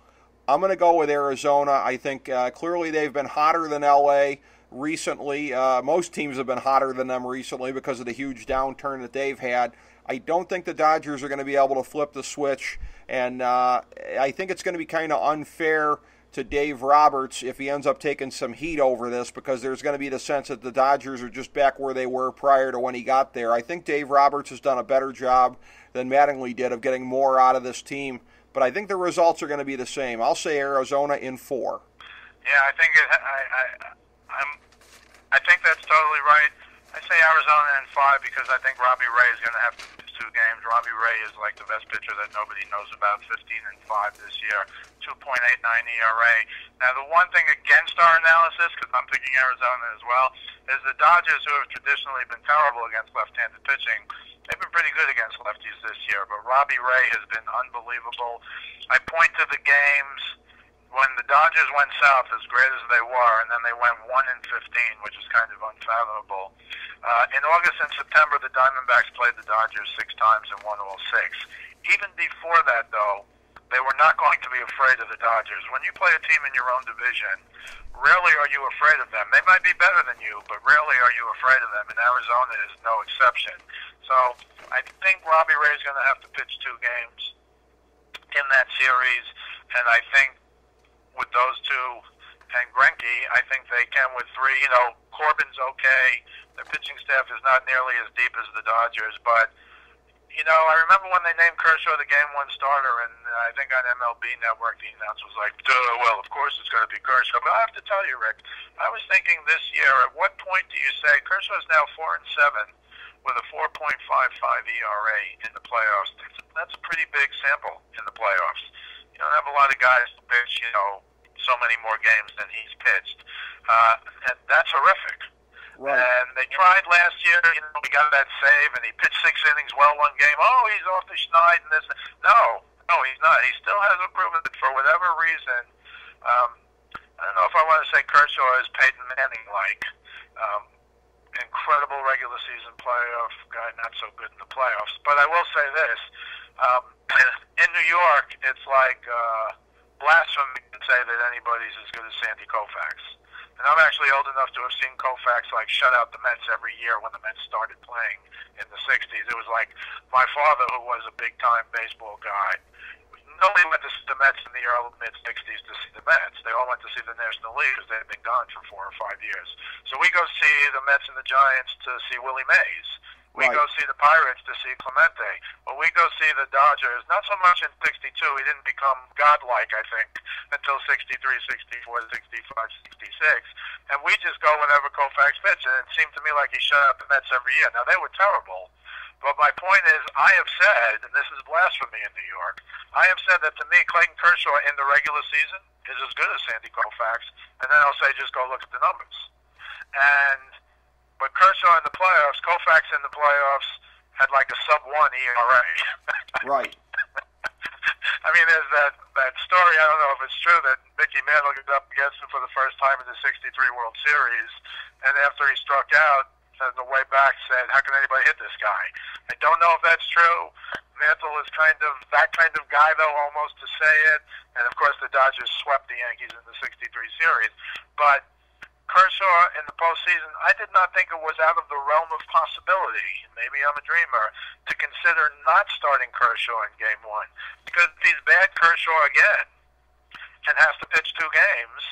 I'm going to go with Arizona. I think uh, clearly they've been hotter than LA recently. Uh, most teams have been hotter than them recently because of the huge downturn that they've had. I don't think the Dodgers are going to be able to flip the switch, and uh, I think it's going to be kind of unfair to Dave Roberts if he ends up taking some heat over this because there's going to be the sense that the Dodgers are just back where they were prior to when he got there. I think Dave Roberts has done a better job than Mattingly did of getting more out of this team, but I think the results are going to be the same. I'll say Arizona in four. Yeah, I think it, I, I I'm I think that's totally right. I say Arizona in five because I think Robbie Ray is going to have two games. Robbie Ray is like the best pitcher that nobody knows about. 15 and five this year, 2.89 ERA. Now the one thing against our analysis, because I'm picking Arizona as well, is the Dodgers, who have traditionally been terrible against left-handed pitching, they've been pretty good against lefties this year. But Robbie Ray has been unbelievable. I point to the games when the Dodgers went south, as great as they were, and then they went one in 15, which is kind of unfathomable. Uh, in August and September, the Diamondbacks played the Dodgers six times and won all six. Even before that, though, they were not going to be afraid of the Dodgers. When you play a team in your own division, rarely are you afraid of them. They might be better than you, but rarely are you afraid of them, and Arizona is no exception. So I think Robbie Ray is going to have to pitch two games in that series, and I think with those two and Greinke, I think they can with three. You know, Corbin's okay. Their pitching staff is not nearly as deep as the Dodgers, but you know, I remember when they named Kershaw the game one starter, and I think on MLB Network the announcer was like, Duh, well, of course it's going to be Kershaw. But I have to tell you, Rick, I was thinking this year, at what point do you say Kershaw's now four and seven with a 4.55 ERA in the playoffs? That's a pretty big sample in the playoffs don't have a lot of guys to pitch, you know, so many more games than he's pitched. Uh, and that's horrific. Right. And they tried last year, you know, we got that save, and he pitched six innings well one game. Oh, he's off the schneid and this. No, no, he's not. He still hasn't proven it for whatever reason. Um, I don't know if I want to say Kershaw is Peyton Manning like. Um, incredible regular season playoff guy, not so good in the playoffs. But I will say this. Um, in New York, it's like uh, blasphemy to say that anybody's as good as Sandy Koufax. And I'm actually old enough to have seen Koufax like shut out the Mets every year when the Mets started playing in the 60s. It was like my father, who was a big time baseball guy, nobody went to see the Mets in the early mid 60s to see the Mets. They all went to see the National League because they had been gone for four or five years. So we go see the Mets and the Giants to see Willie Mays. We right. go see the Pirates to see Clemente. Well, we go see the Dodgers, not so much in 62. He didn't become godlike, I think, until 63, 64, 65, 66. And we just go whenever Koufax fits. And it seemed to me like he shut out the Mets every year. Now, they were terrible. But my point is, I have said, and this is blasphemy in New York, I have said that to me, Clayton Kershaw in the regular season is as good as Sandy Koufax. And then I'll say, just go look at the numbers. And but Kershaw in the playoffs, Koufax in the playoffs had like a sub one ERA. right. I mean, there's that that story. I don't know if it's true that Mickey Mantle got up against him for the first time in the '63 World Series, and after he struck out, on the way back said, "How can anybody hit this guy?" I don't know if that's true. Mantle is kind of that kind of guy, though, almost to say it. And of course, the Dodgers swept the Yankees in the '63 series, but Kershaw in the postseason, I did not think it was out of the realm of possibility. Maybe I'm a dreamer to consider not starting Kershaw in Game One because if he's bad Kershaw again and has to pitch two games,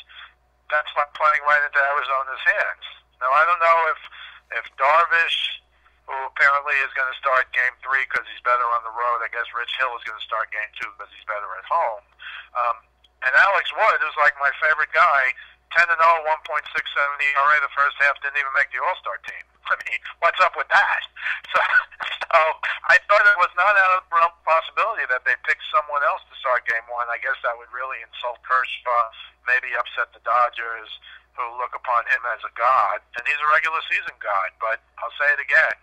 that's like playing right into Arizona's hands. Now I don't know if if Darvish, who apparently is going to start Game Three because he's better on the road, I guess Rich Hill is going to start Game Two because he's better at home. Um, and Alex Wood, who's like my favorite guy, 10 and 0, 1.67 ERA. The first half didn't even make the All Star team. I mean, what's up with that? So, so I thought it was not out of the realm possibility that they pick someone else to start Game One. I guess that would really insult Kershaw, maybe upset the Dodgers, who look upon him as a god, and he's a regular season god. But I'll say it again: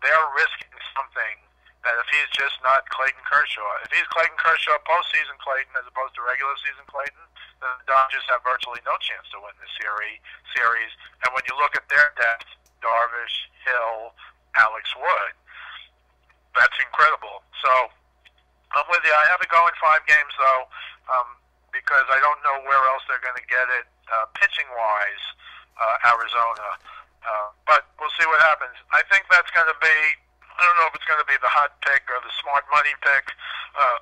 they're risking something that if he's just not Clayton Kershaw, if he's Clayton Kershaw postseason Clayton as opposed to regular season Clayton, the Dodgers have virtually no chance to win the series. Series, and when you look at their depth, Darvish, Hill, Alex Wood, that's incredible. So I'm with you. I have it going five games though. Um, because I don't know where else they're going to get it uh, pitching wise, uh, Arizona. Uh, but we'll see what happens. I think that's going to be. I don't know if it's going to be the hot pick or the smart money pick. Uh,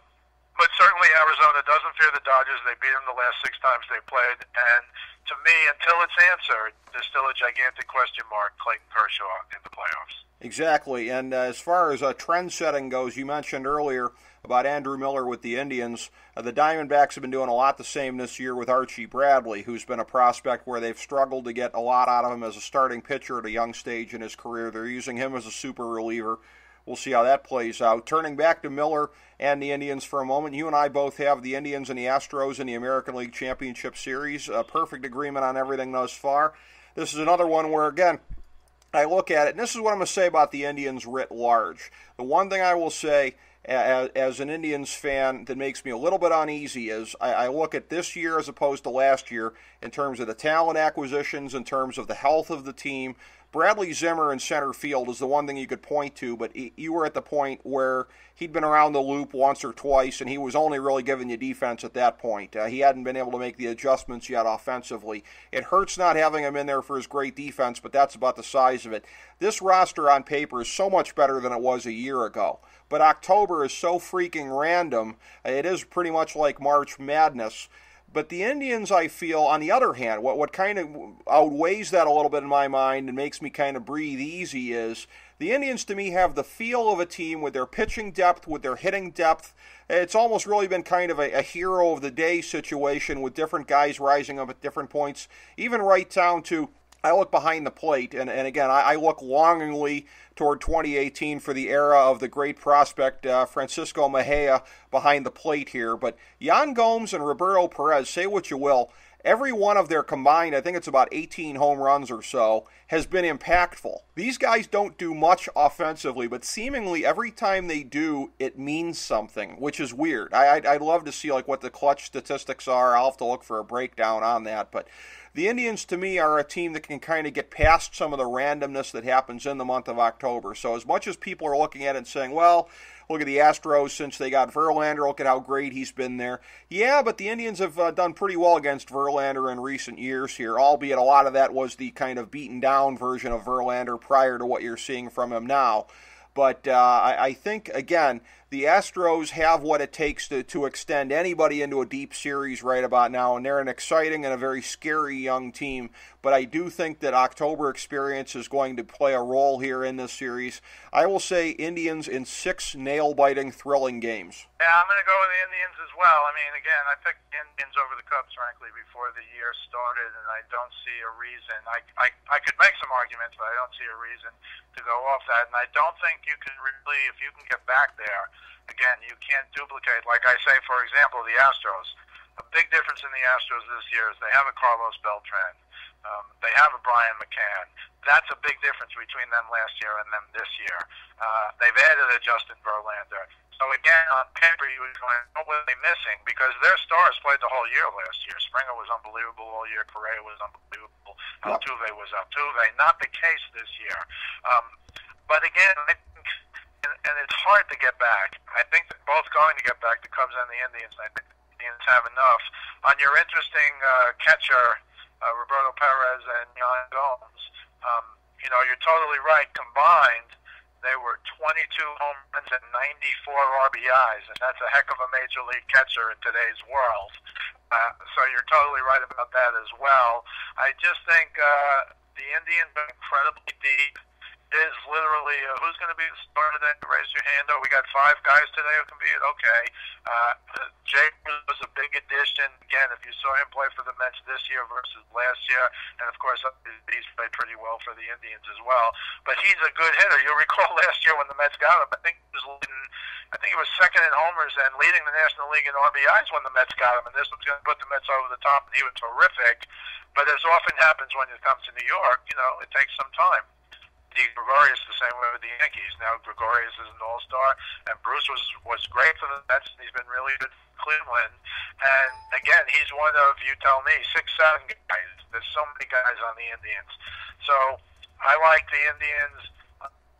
but certainly Arizona doesn't fear the Dodgers. They beat them the last six times they played, and to me, until it's answered, there's still a gigantic question mark. Clayton Kershaw in the playoffs. Exactly, and uh, as far as uh, trend setting goes, you mentioned earlier about Andrew Miller with the Indians. Uh, the Diamondbacks have been doing a lot the same this year with Archie Bradley, who's been a prospect where they've struggled to get a lot out of him as a starting pitcher at a young stage in his career. They're using him as a super reliever. We'll see how that plays out. Turning back to Miller and the Indians for a moment, you and I both have the Indians and the Astros in the American League Championship Series. A perfect agreement on everything thus far. This is another one where, again, I look at it, and this is what I'm going to say about the Indians writ large. The one thing I will say as, an Indians fan that makes me a little bit uneasy is I look at this year as opposed to last year in terms of the talent acquisitions, in terms of the health of the team, Bradley Zimmer in center field is the one thing you could point to, but you were at the point where he'd been around the loop once or twice, and he was only really giving you defense at that point. Uh, he hadn't been able to make the adjustments yet offensively. It hurts not having him in there for his great defense, but that's about the size of it. This roster on paper is so much better than it was a year ago. But October is so freaking random. It is pretty much like March Madness but the Indians, I feel, on the other hand, what, what kind of outweighs that a little bit in my mind and makes me kind of breathe easy is the Indians, to me, have the feel of a team with their pitching depth, with their hitting depth. It's almost really been kind of a, a hero of the day situation with different guys rising up at different points, even right down to I look behind the plate, and, and again, I, I, look longingly toward 2018 for the era of the great prospect uh, Francisco Mejia behind the plate here. But Yan Gomes and Roberto Perez, say what you will, every one of their combined, I think it's about 18 home runs or so, has been impactful. These guys don't do much offensively, but seemingly every time they do, it means something, which is weird. I, I'd, I'd love to see like what the clutch statistics are. I'll have to look for a breakdown on that, but the Indians, to me, are a team that can kind of get past some of the randomness that happens in the month of October. So, as much as people are looking at it and saying, well, look at the Astros since they got Verlander, look at how great he's been there. Yeah, but the Indians have uh, done pretty well against Verlander in recent years here, albeit a lot of that was the kind of beaten down version of Verlander prior to what you're seeing from him now. But uh, I, I think, again, the Astros have what it takes to, to extend anybody into a deep series right about now, and they're an exciting and a very scary young team. But I do think that October experience is going to play a role here in this series. I will say Indians in six nail biting, thrilling games. Yeah, I'm going to go with the Indians as well. I mean, again, I picked Indians over the Cubs, frankly, before the year started, and I don't see a reason. I, I, I could make some arguments, but I don't see a reason to go off that. And I don't think you can really, if you can get back there, again, you can't duplicate. Like I say, for example, the Astros. A big difference in the Astros this year is they have a Carlos Beltran. Um, they have a Brian McCann. That's a big difference between them last year and them this year. Uh, they've added a Justin Verlander. So again, on paper, you would going, what were they missing? Because their stars played the whole year last year. Springer was unbelievable all year. Correa was unbelievable. Yep. Altuve was Altuve. Not the case this year. Um, but again, I and, and it's hard to get back. I think they're both going to get back, the Cubs and the Indians. I think the Indians have enough. On your interesting uh, catcher, uh, Roberto Perez and Yan Gomes, um, you know, you're totally right. Combined, they were 22 home runs and 94 RBIs, and that's a heck of a major league catcher in today's world. Uh, so you're totally right about that as well. I just think uh, the Indians are incredibly deep is literally uh, who's going to be the starter today? Raise your hand. Oh, we got five guys today who can be it. Okay. Uh, Jake was a big addition. Again, if you saw him play for the Mets this year versus last year, and of course he's played pretty well for the Indians as well. But he's a good hitter. You'll recall last year when the Mets got him. I think he was leading. I think he was second in homers and leading the National League in RBIs when the Mets got him. And this was going to put the Mets over the top, and he was terrific. But as often happens when it comes to New York, you know, it takes some time. Didi Gregorius the same way with the Yankees. Now Gregorius is an All Star, and Bruce was was great for the Mets. He's been really good for Cleveland, and again, he's one of you tell me six seven guys. There's so many guys on the Indians, so I like the Indians.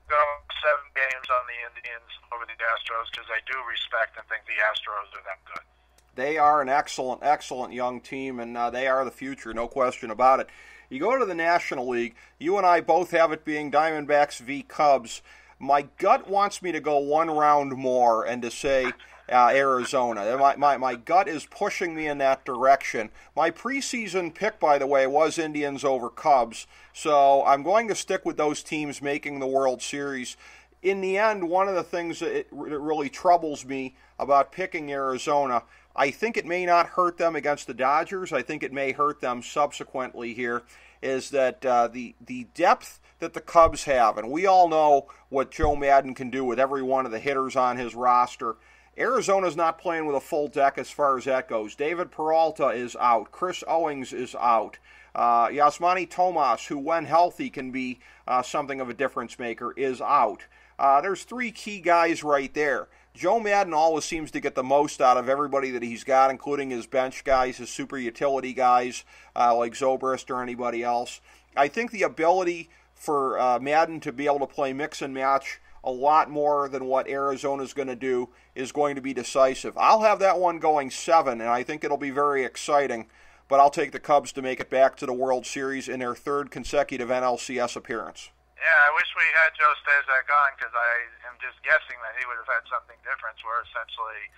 Go seven games on the Indians over the Astros because I do respect and think the Astros are that good. They are an excellent, excellent young team, and uh, they are the future, no question about it. You go to the National League, you and I both have it being Diamondbacks v. Cubs. My gut wants me to go one round more and to say uh, Arizona. My, my, my gut is pushing me in that direction. My preseason pick, by the way, was Indians over Cubs, so I'm going to stick with those teams making the World Series. In the end, one of the things that, really troubles me about picking Arizona, I think it may not hurt them against the Dodgers. I think it may hurt them subsequently here. Is that uh, the the depth that the Cubs have, and we all know what Joe Maddon can do with every one of the hitters on his roster. Arizona's not playing with a full deck as far as that goes. David Peralta is out. Chris Owings is out. Uh, Yasmany Tomas, who when healthy can be uh, something of a difference maker, is out. Uh, there's three key guys right there. Joe Maddon always seems to get the most out of everybody that he's got, including his bench guys, his super utility guys uh, like Zobrist or anybody else. I think the ability for uh, Maddon to be able to play mix and match a lot more than what Arizona's going to do is going to be decisive. I'll have that one going seven, and I think it'll be very exciting. But I'll take the Cubs to make it back to the World Series in their third consecutive NLCS appearance. Yeah, I wish we had Joe Staszak on because I am just guessing that he would have had something different. We're essentially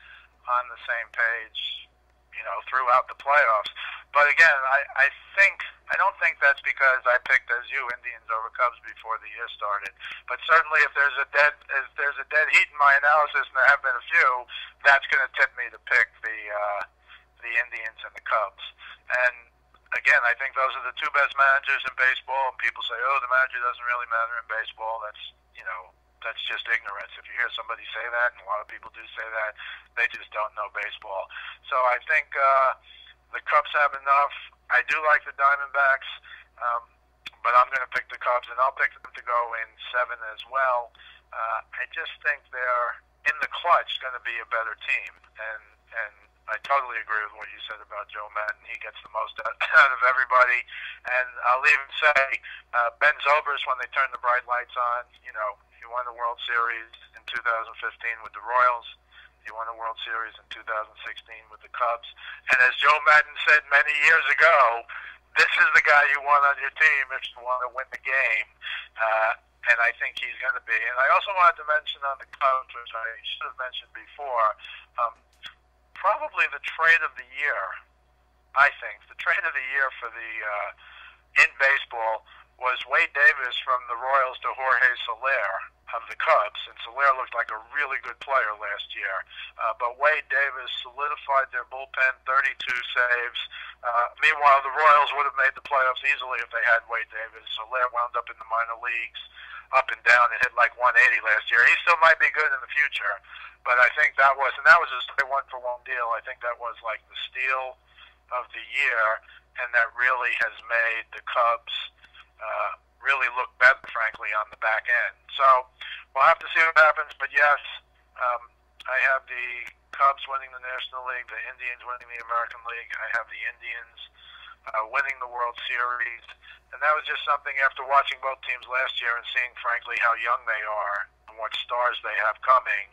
on the same page, you know, throughout the playoffs. But again, I, I think I don't think that's because I picked as you Indians over Cubs before the year started. But certainly, if there's a dead if there's a dead heat in my analysis, and there have been a few, that's going to tip me to pick the uh, the Indians and the Cubs. And again, I think those are the two best managers in baseball. And people say, "Oh, the manager doesn't really matter in baseball." That's you know that's just ignorance. If you hear somebody say that, and a lot of people do say that, they just don't know baseball. So I think. Uh, the Cubs have enough. I do like the Diamondbacks, um, but I'm going to pick the Cubs, and I'll pick them to go in seven as well. Uh, I just think they're in the clutch going to be a better team, and and I totally agree with what you said about Joe Maddon. He gets the most out, of everybody, and I'll even say uh, Ben Zobrist when they turn the bright lights on. You know, he won the World Series in 2015 with the Royals. He won the World Series in 2016 with the Cubs. And as Joe Maddon said many years ago, this is the guy you want on your team if you want to win the game. Uh, and I think he's going to be. And I also wanted to mention on the Cubs, which I should have mentioned before, um, probably the trade of the year. I think the trade of the year for the uh, in baseball was Wade Davis from the Royals to Jorge Soler of the Cubs, and Soler looked like a really good player last year. Uh, but Wade Davis solidified their bullpen, 32 saves. Uh, meanwhile, the Royals would have made the playoffs easily if they had Wade Davis. Soler wound up in the minor leagues, up and down, and hit like 180 last year. He still might be good in the future, but I think that was, and that was a one for one deal. I think that was like the steal of the year, and that really has made the Cubs. Uh, really look better, frankly, on the back end. So we'll have to see what happens. But yes, um, I have the Cubs winning the National League, the Indians winning the American League. I have the Indians uh, winning the World Series. And that was just something after watching both teams last year and seeing, frankly, how young they are and what stars they have coming.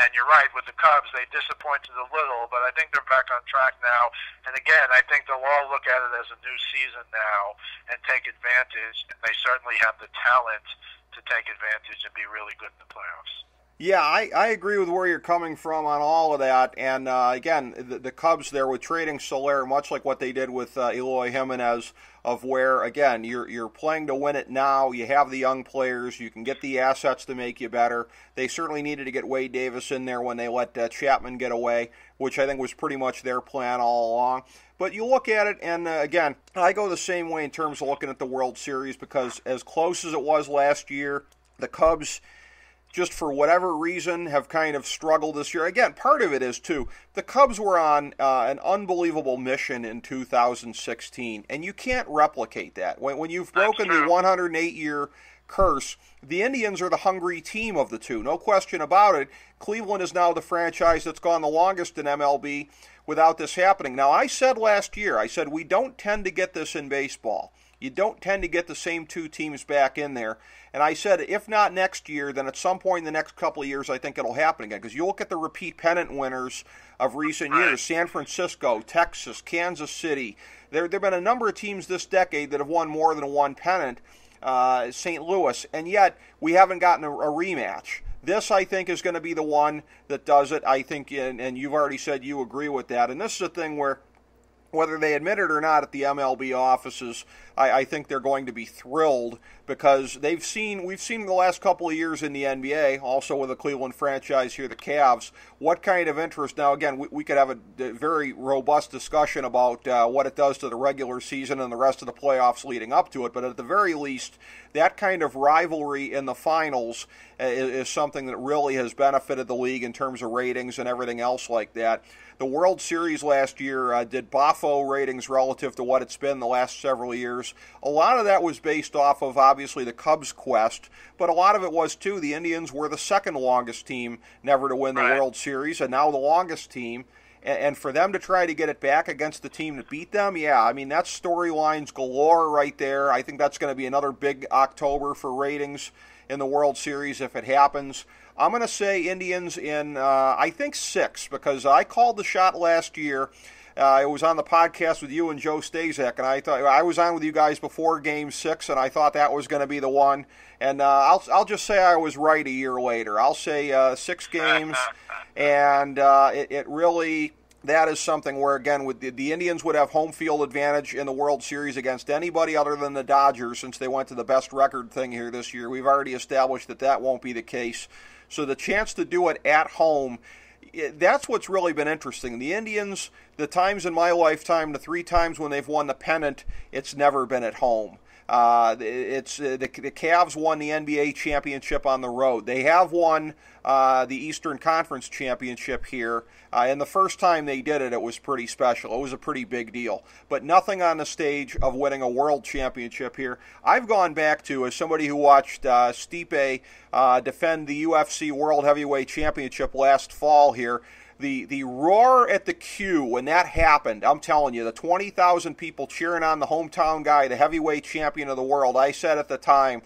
And you're right, with the Cubs, they disappointed a little, but I think they're back on track now. And again, I think they'll all look at it as a new season now and take advantage. And they certainly have the talent to take advantage and be really good in the playoffs. Yeah, I, I agree with where you're coming from on all of that. And uh, again, the, the, Cubs there with trading Soler, much like what they did with uh, Eloy Jimenez, of where again you're you're playing to win it now. You have the young players, you can get the assets to make you better. They certainly needed to get Wade Davis in there when they let uh, Chapman get away, which I think was pretty much their plan all along. But you look at it, and uh, again, I go the same way in terms of looking at the World Series because as close as it was last year, the Cubs just for whatever reason have kind of struggled this year. Again, part of it is too the Cubs were on uh, an unbelievable mission in 2016, and you can't replicate that when when you've broken the 108 year curse. The Indians are the hungry team of the two, no question about it. Cleveland is now the franchise that's gone the longest in MLB without this happening. Now, I said last year, I said we don't tend to get this in baseball You don't tend to get the same two teams back in there. And I said, if not next year, then at some point in the next couple of years, I think it'll happen again. Because you look at the repeat pennant winners of recent years San Francisco, Texas, Kansas City. There, there have been a number of teams this decade that have won more than one pennant, uh, St. Louis, and yet we haven't gotten a, a rematch. This, I think, is going to be the one that does it. I think, and, and you've already said you agree with that. And this is a thing where whether they admit it or not at the MLB offices, I, I, think they're going to be thrilled because they've seen we've seen the last couple of years in the NBA, also with the Cleveland franchise here, the Cavs, what kind of interest. Now, again, we, we could have a, a, very robust discussion about uh, what it does to the regular season and the rest of the playoffs leading up to it, but at the very least, that kind of rivalry in the finals uh, is, is something that really has benefited the league in terms of ratings and everything else like that. The World Series last year uh, did Bafo ratings relative to what it's been the last several years. A lot of that was based off of obviously the Cubs' quest, but a lot of it was too the Indians were the second longest team never to win the right. World Series, and now the longest team. And for them to try to get it back against the team that beat them, yeah, I mean, that's storylines galore right there. I think that's going to be another big October for ratings in the World Series if it happens. I'm going to say Indians in, uh, I think, six, because I called the shot last year. Uh, I was on the podcast with you and Joe Stazek, and I thought I was on with you guys before Game Six, and I thought that was going to be the one. And uh, I'll I'll just say I was right a year later. I'll say uh, six games, and uh, it, it really that is something where again with the, the, Indians would have home field advantage in the World Series against anybody other than the Dodgers since they went to the best record thing here this year. We've already established that that won't be the case. So the chance to do it at home eh, that's what's really been interesting. The Indians, the times in my lifetime, the three times when they've won the pennant, it's never been at home. Uh, it's uh, the, the Cavs won the NBA championship on the road. They have won uh, the Eastern Conference championship here, uh, and the first time they did it, it was pretty special. It was a pretty big deal, but nothing on the stage of winning a world championship here. I've gone back to as somebody who watched uh, Stipe uh, defend the UFC World Heavyweight Championship last fall here the the roar at the Q when that happened, I'm telling you, the 20,000 people cheering on the hometown guy, the heavyweight champion of the world. I said at the time,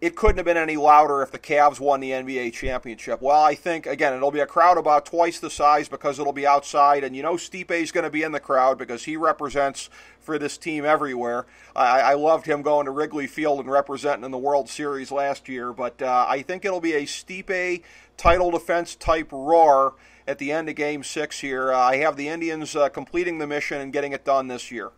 it couldn't have been any louder if the Cavs won the NBA championship. Well, I think again it'll be a crowd about twice the size because it'll be outside, and you know Stipe's going to be in the crowd because he represents for this team everywhere. I, I loved him going to Wrigley Field and representing in the World Series last year, but uh, I think it'll be a Stipe title defense type roar at the end of Game Six here. Uh, I have the Indians uh, completing the mission and getting it done this year.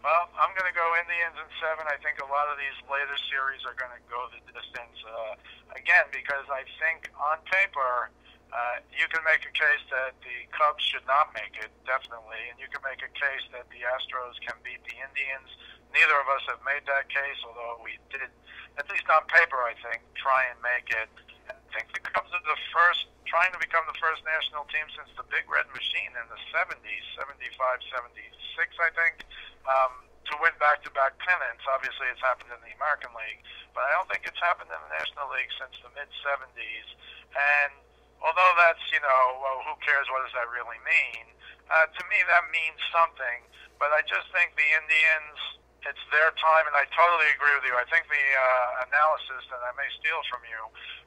Well, I'm going to go Indians in seven. I think a lot of these later series are going to go the distance uh, again because I think on paper. Uh, you can make a case that the Cubs should not make it, definitely, and you can make a case that the Astros can beat the Indians. Neither of us have made that case, although we did, at least on paper, I think, try and make it. Think are the first trying to become the first national team since the Big Red Machine in the 70s, 75, 76, I think, um, to win back-to-back pennants. Obviously, it's happened in the American League, but I don't think it's happened in the National League since the mid-70s. And although that's, you know, well, who cares? What does that really mean? Uh, to me, that means something. But I just think the Indians it's their time, and I totally agree with you. I think the uh, analysis that I may steal from you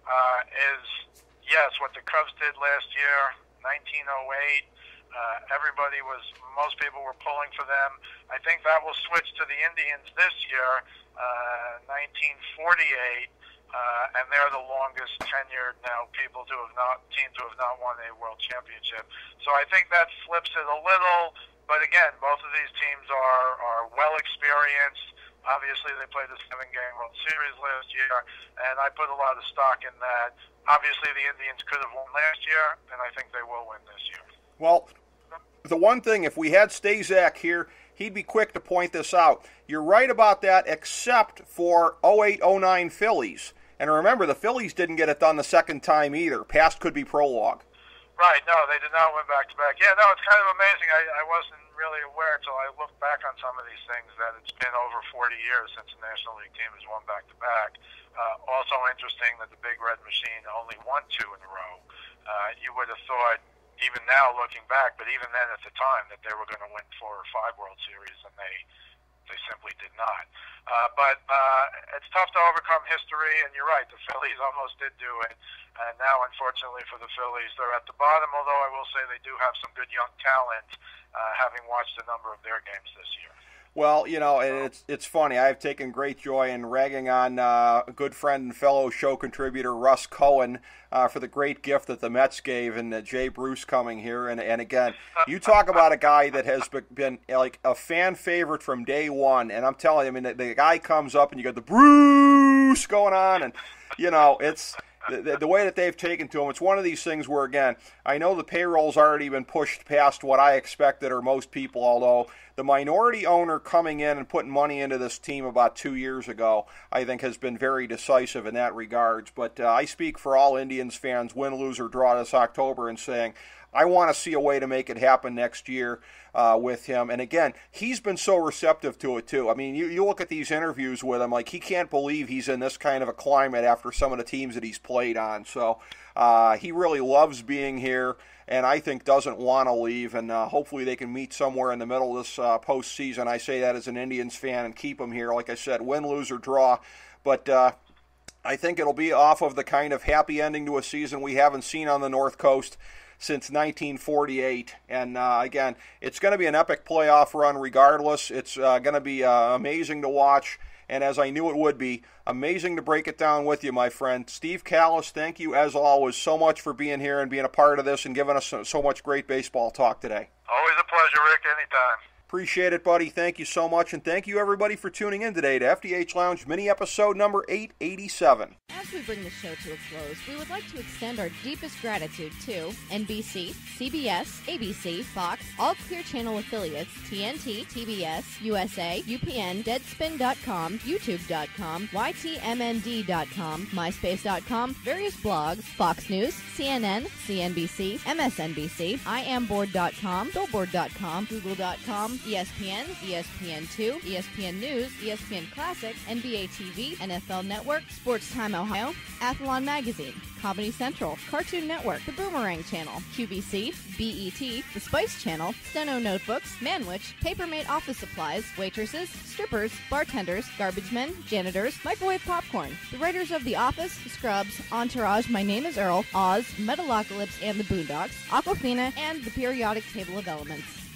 uh, is yes, what the Cubs did last year, 1908. Uh, everybody was, most people were pulling for them. I think that will switch to the Indians this year, uh, 1948, uh, and they're the longest tenured now people to have not team to have not won a world championship. So I think that flips it a little. But again, both of these teams are are well experienced. Obviously, they played the seven game World Series last year, and I put a lot of stock in that. Obviously, the Indians could have won last year, and I think they will win this year. Well, the one thing, if we had Stazak here, he'd be quick to point this out. You're right about that, except for 08 09 Phillies. And remember, the Phillies didn't get it done the second time either. Past could be prologue. Right, no, they did not win back to back. Yeah, no, it's kind of amazing. I, I wasn't really aware until I looked back on some of these things that it's been over 40 years since the National League team has won back to back. Also interesting that the Big Red Machine only won two in a row. Uh, you would have thought, even now looking back, but even then at the time, that they were going to win four or five World Series, and they they simply did not. Uh, but uh, it's tough to overcome history, and you're right. The Phillies almost did do it, and now, unfortunately for the Phillies, they're at the bottom. Although I will say they do have some good young talent, uh, having watched a number of their games this year. Well, you know, and it's it's funny. I've taken great joy in ragging on uh, a good friend and fellow show contributor Russ Cohen uh, for the great gift that the Mets gave, and uh, Jay Bruce coming here. And and again, you talk about a guy that has been like a fan favorite from day one. And I'm telling you, I mean, the, the guy comes up and you got the Bruce going on, and you know, it's the, the, way that they've taken to him, it's one of these things where, again, I know the payroll's already been pushed past what I expected or most people, although the minority owner coming in and putting money into this team about two years ago, I think, has been very decisive in that regards. But uh, I speak for all Indians fans, win, lose, or draw this October, and saying I want to see a way to make it happen next year uh, with him. And again, he's been so receptive to it too. I mean, you, you look at these interviews with him, like he can't believe he's in this kind of a climate after some of the teams that he's played on. So uh, he really loves being here. And I think doesn't want to leave, and uh, hopefully they can meet somewhere in the middle of this uh, postseason. I say that as an Indians fan and keep him here. Like I said, win, lose, or draw. But uh, I think it'll be off of the kind of happy ending to a season we haven't seen on the North Coast since 1948. And uh, again, it's going to be an epic playoff run regardless. It's uh, going to be uh, amazing to watch. And as I knew it would be, amazing to break it down with you, my friend. Steve Kallas, thank you as always so much for being here and being a part of this and giving us so, so much great baseball talk today. Always a pleasure, Rick, anytime. Appreciate it, buddy. Thank you so much. And thank you, everybody, for tuning in today to FDH Lounge mini episode number 887. As we bring the show to a close, we would like to extend our deepest gratitude to NBC, CBS, ABC, Fox, all Clear Channel affiliates, TNT, TBS, USA, UPN, Deadspin.com, YouTube.com, YTMND.com, MySpace.com, various blogs, Fox News, CNN, CNBC, MSNBC, IamBoard.com, Billboard.com, Google.com, ESPN, ESPN2, ESPN News, ESPN Classic, NBA TV, NFL Network, Sports Time Ohio, Athlon Magazine, Comedy Central, Cartoon Network, The Boomerang Channel, QVC, BET, The Spice Channel, Steno Notebooks, Manwich, Papermate Office Supplies, waitresses, strippers, bartenders, garbage men, janitors, microwave popcorn, the writers of The Office, Scrubs, Entourage, My Name is Earl, Oz, Metalocalypse and the Boondocks, Aquafina, and the periodic table of elements.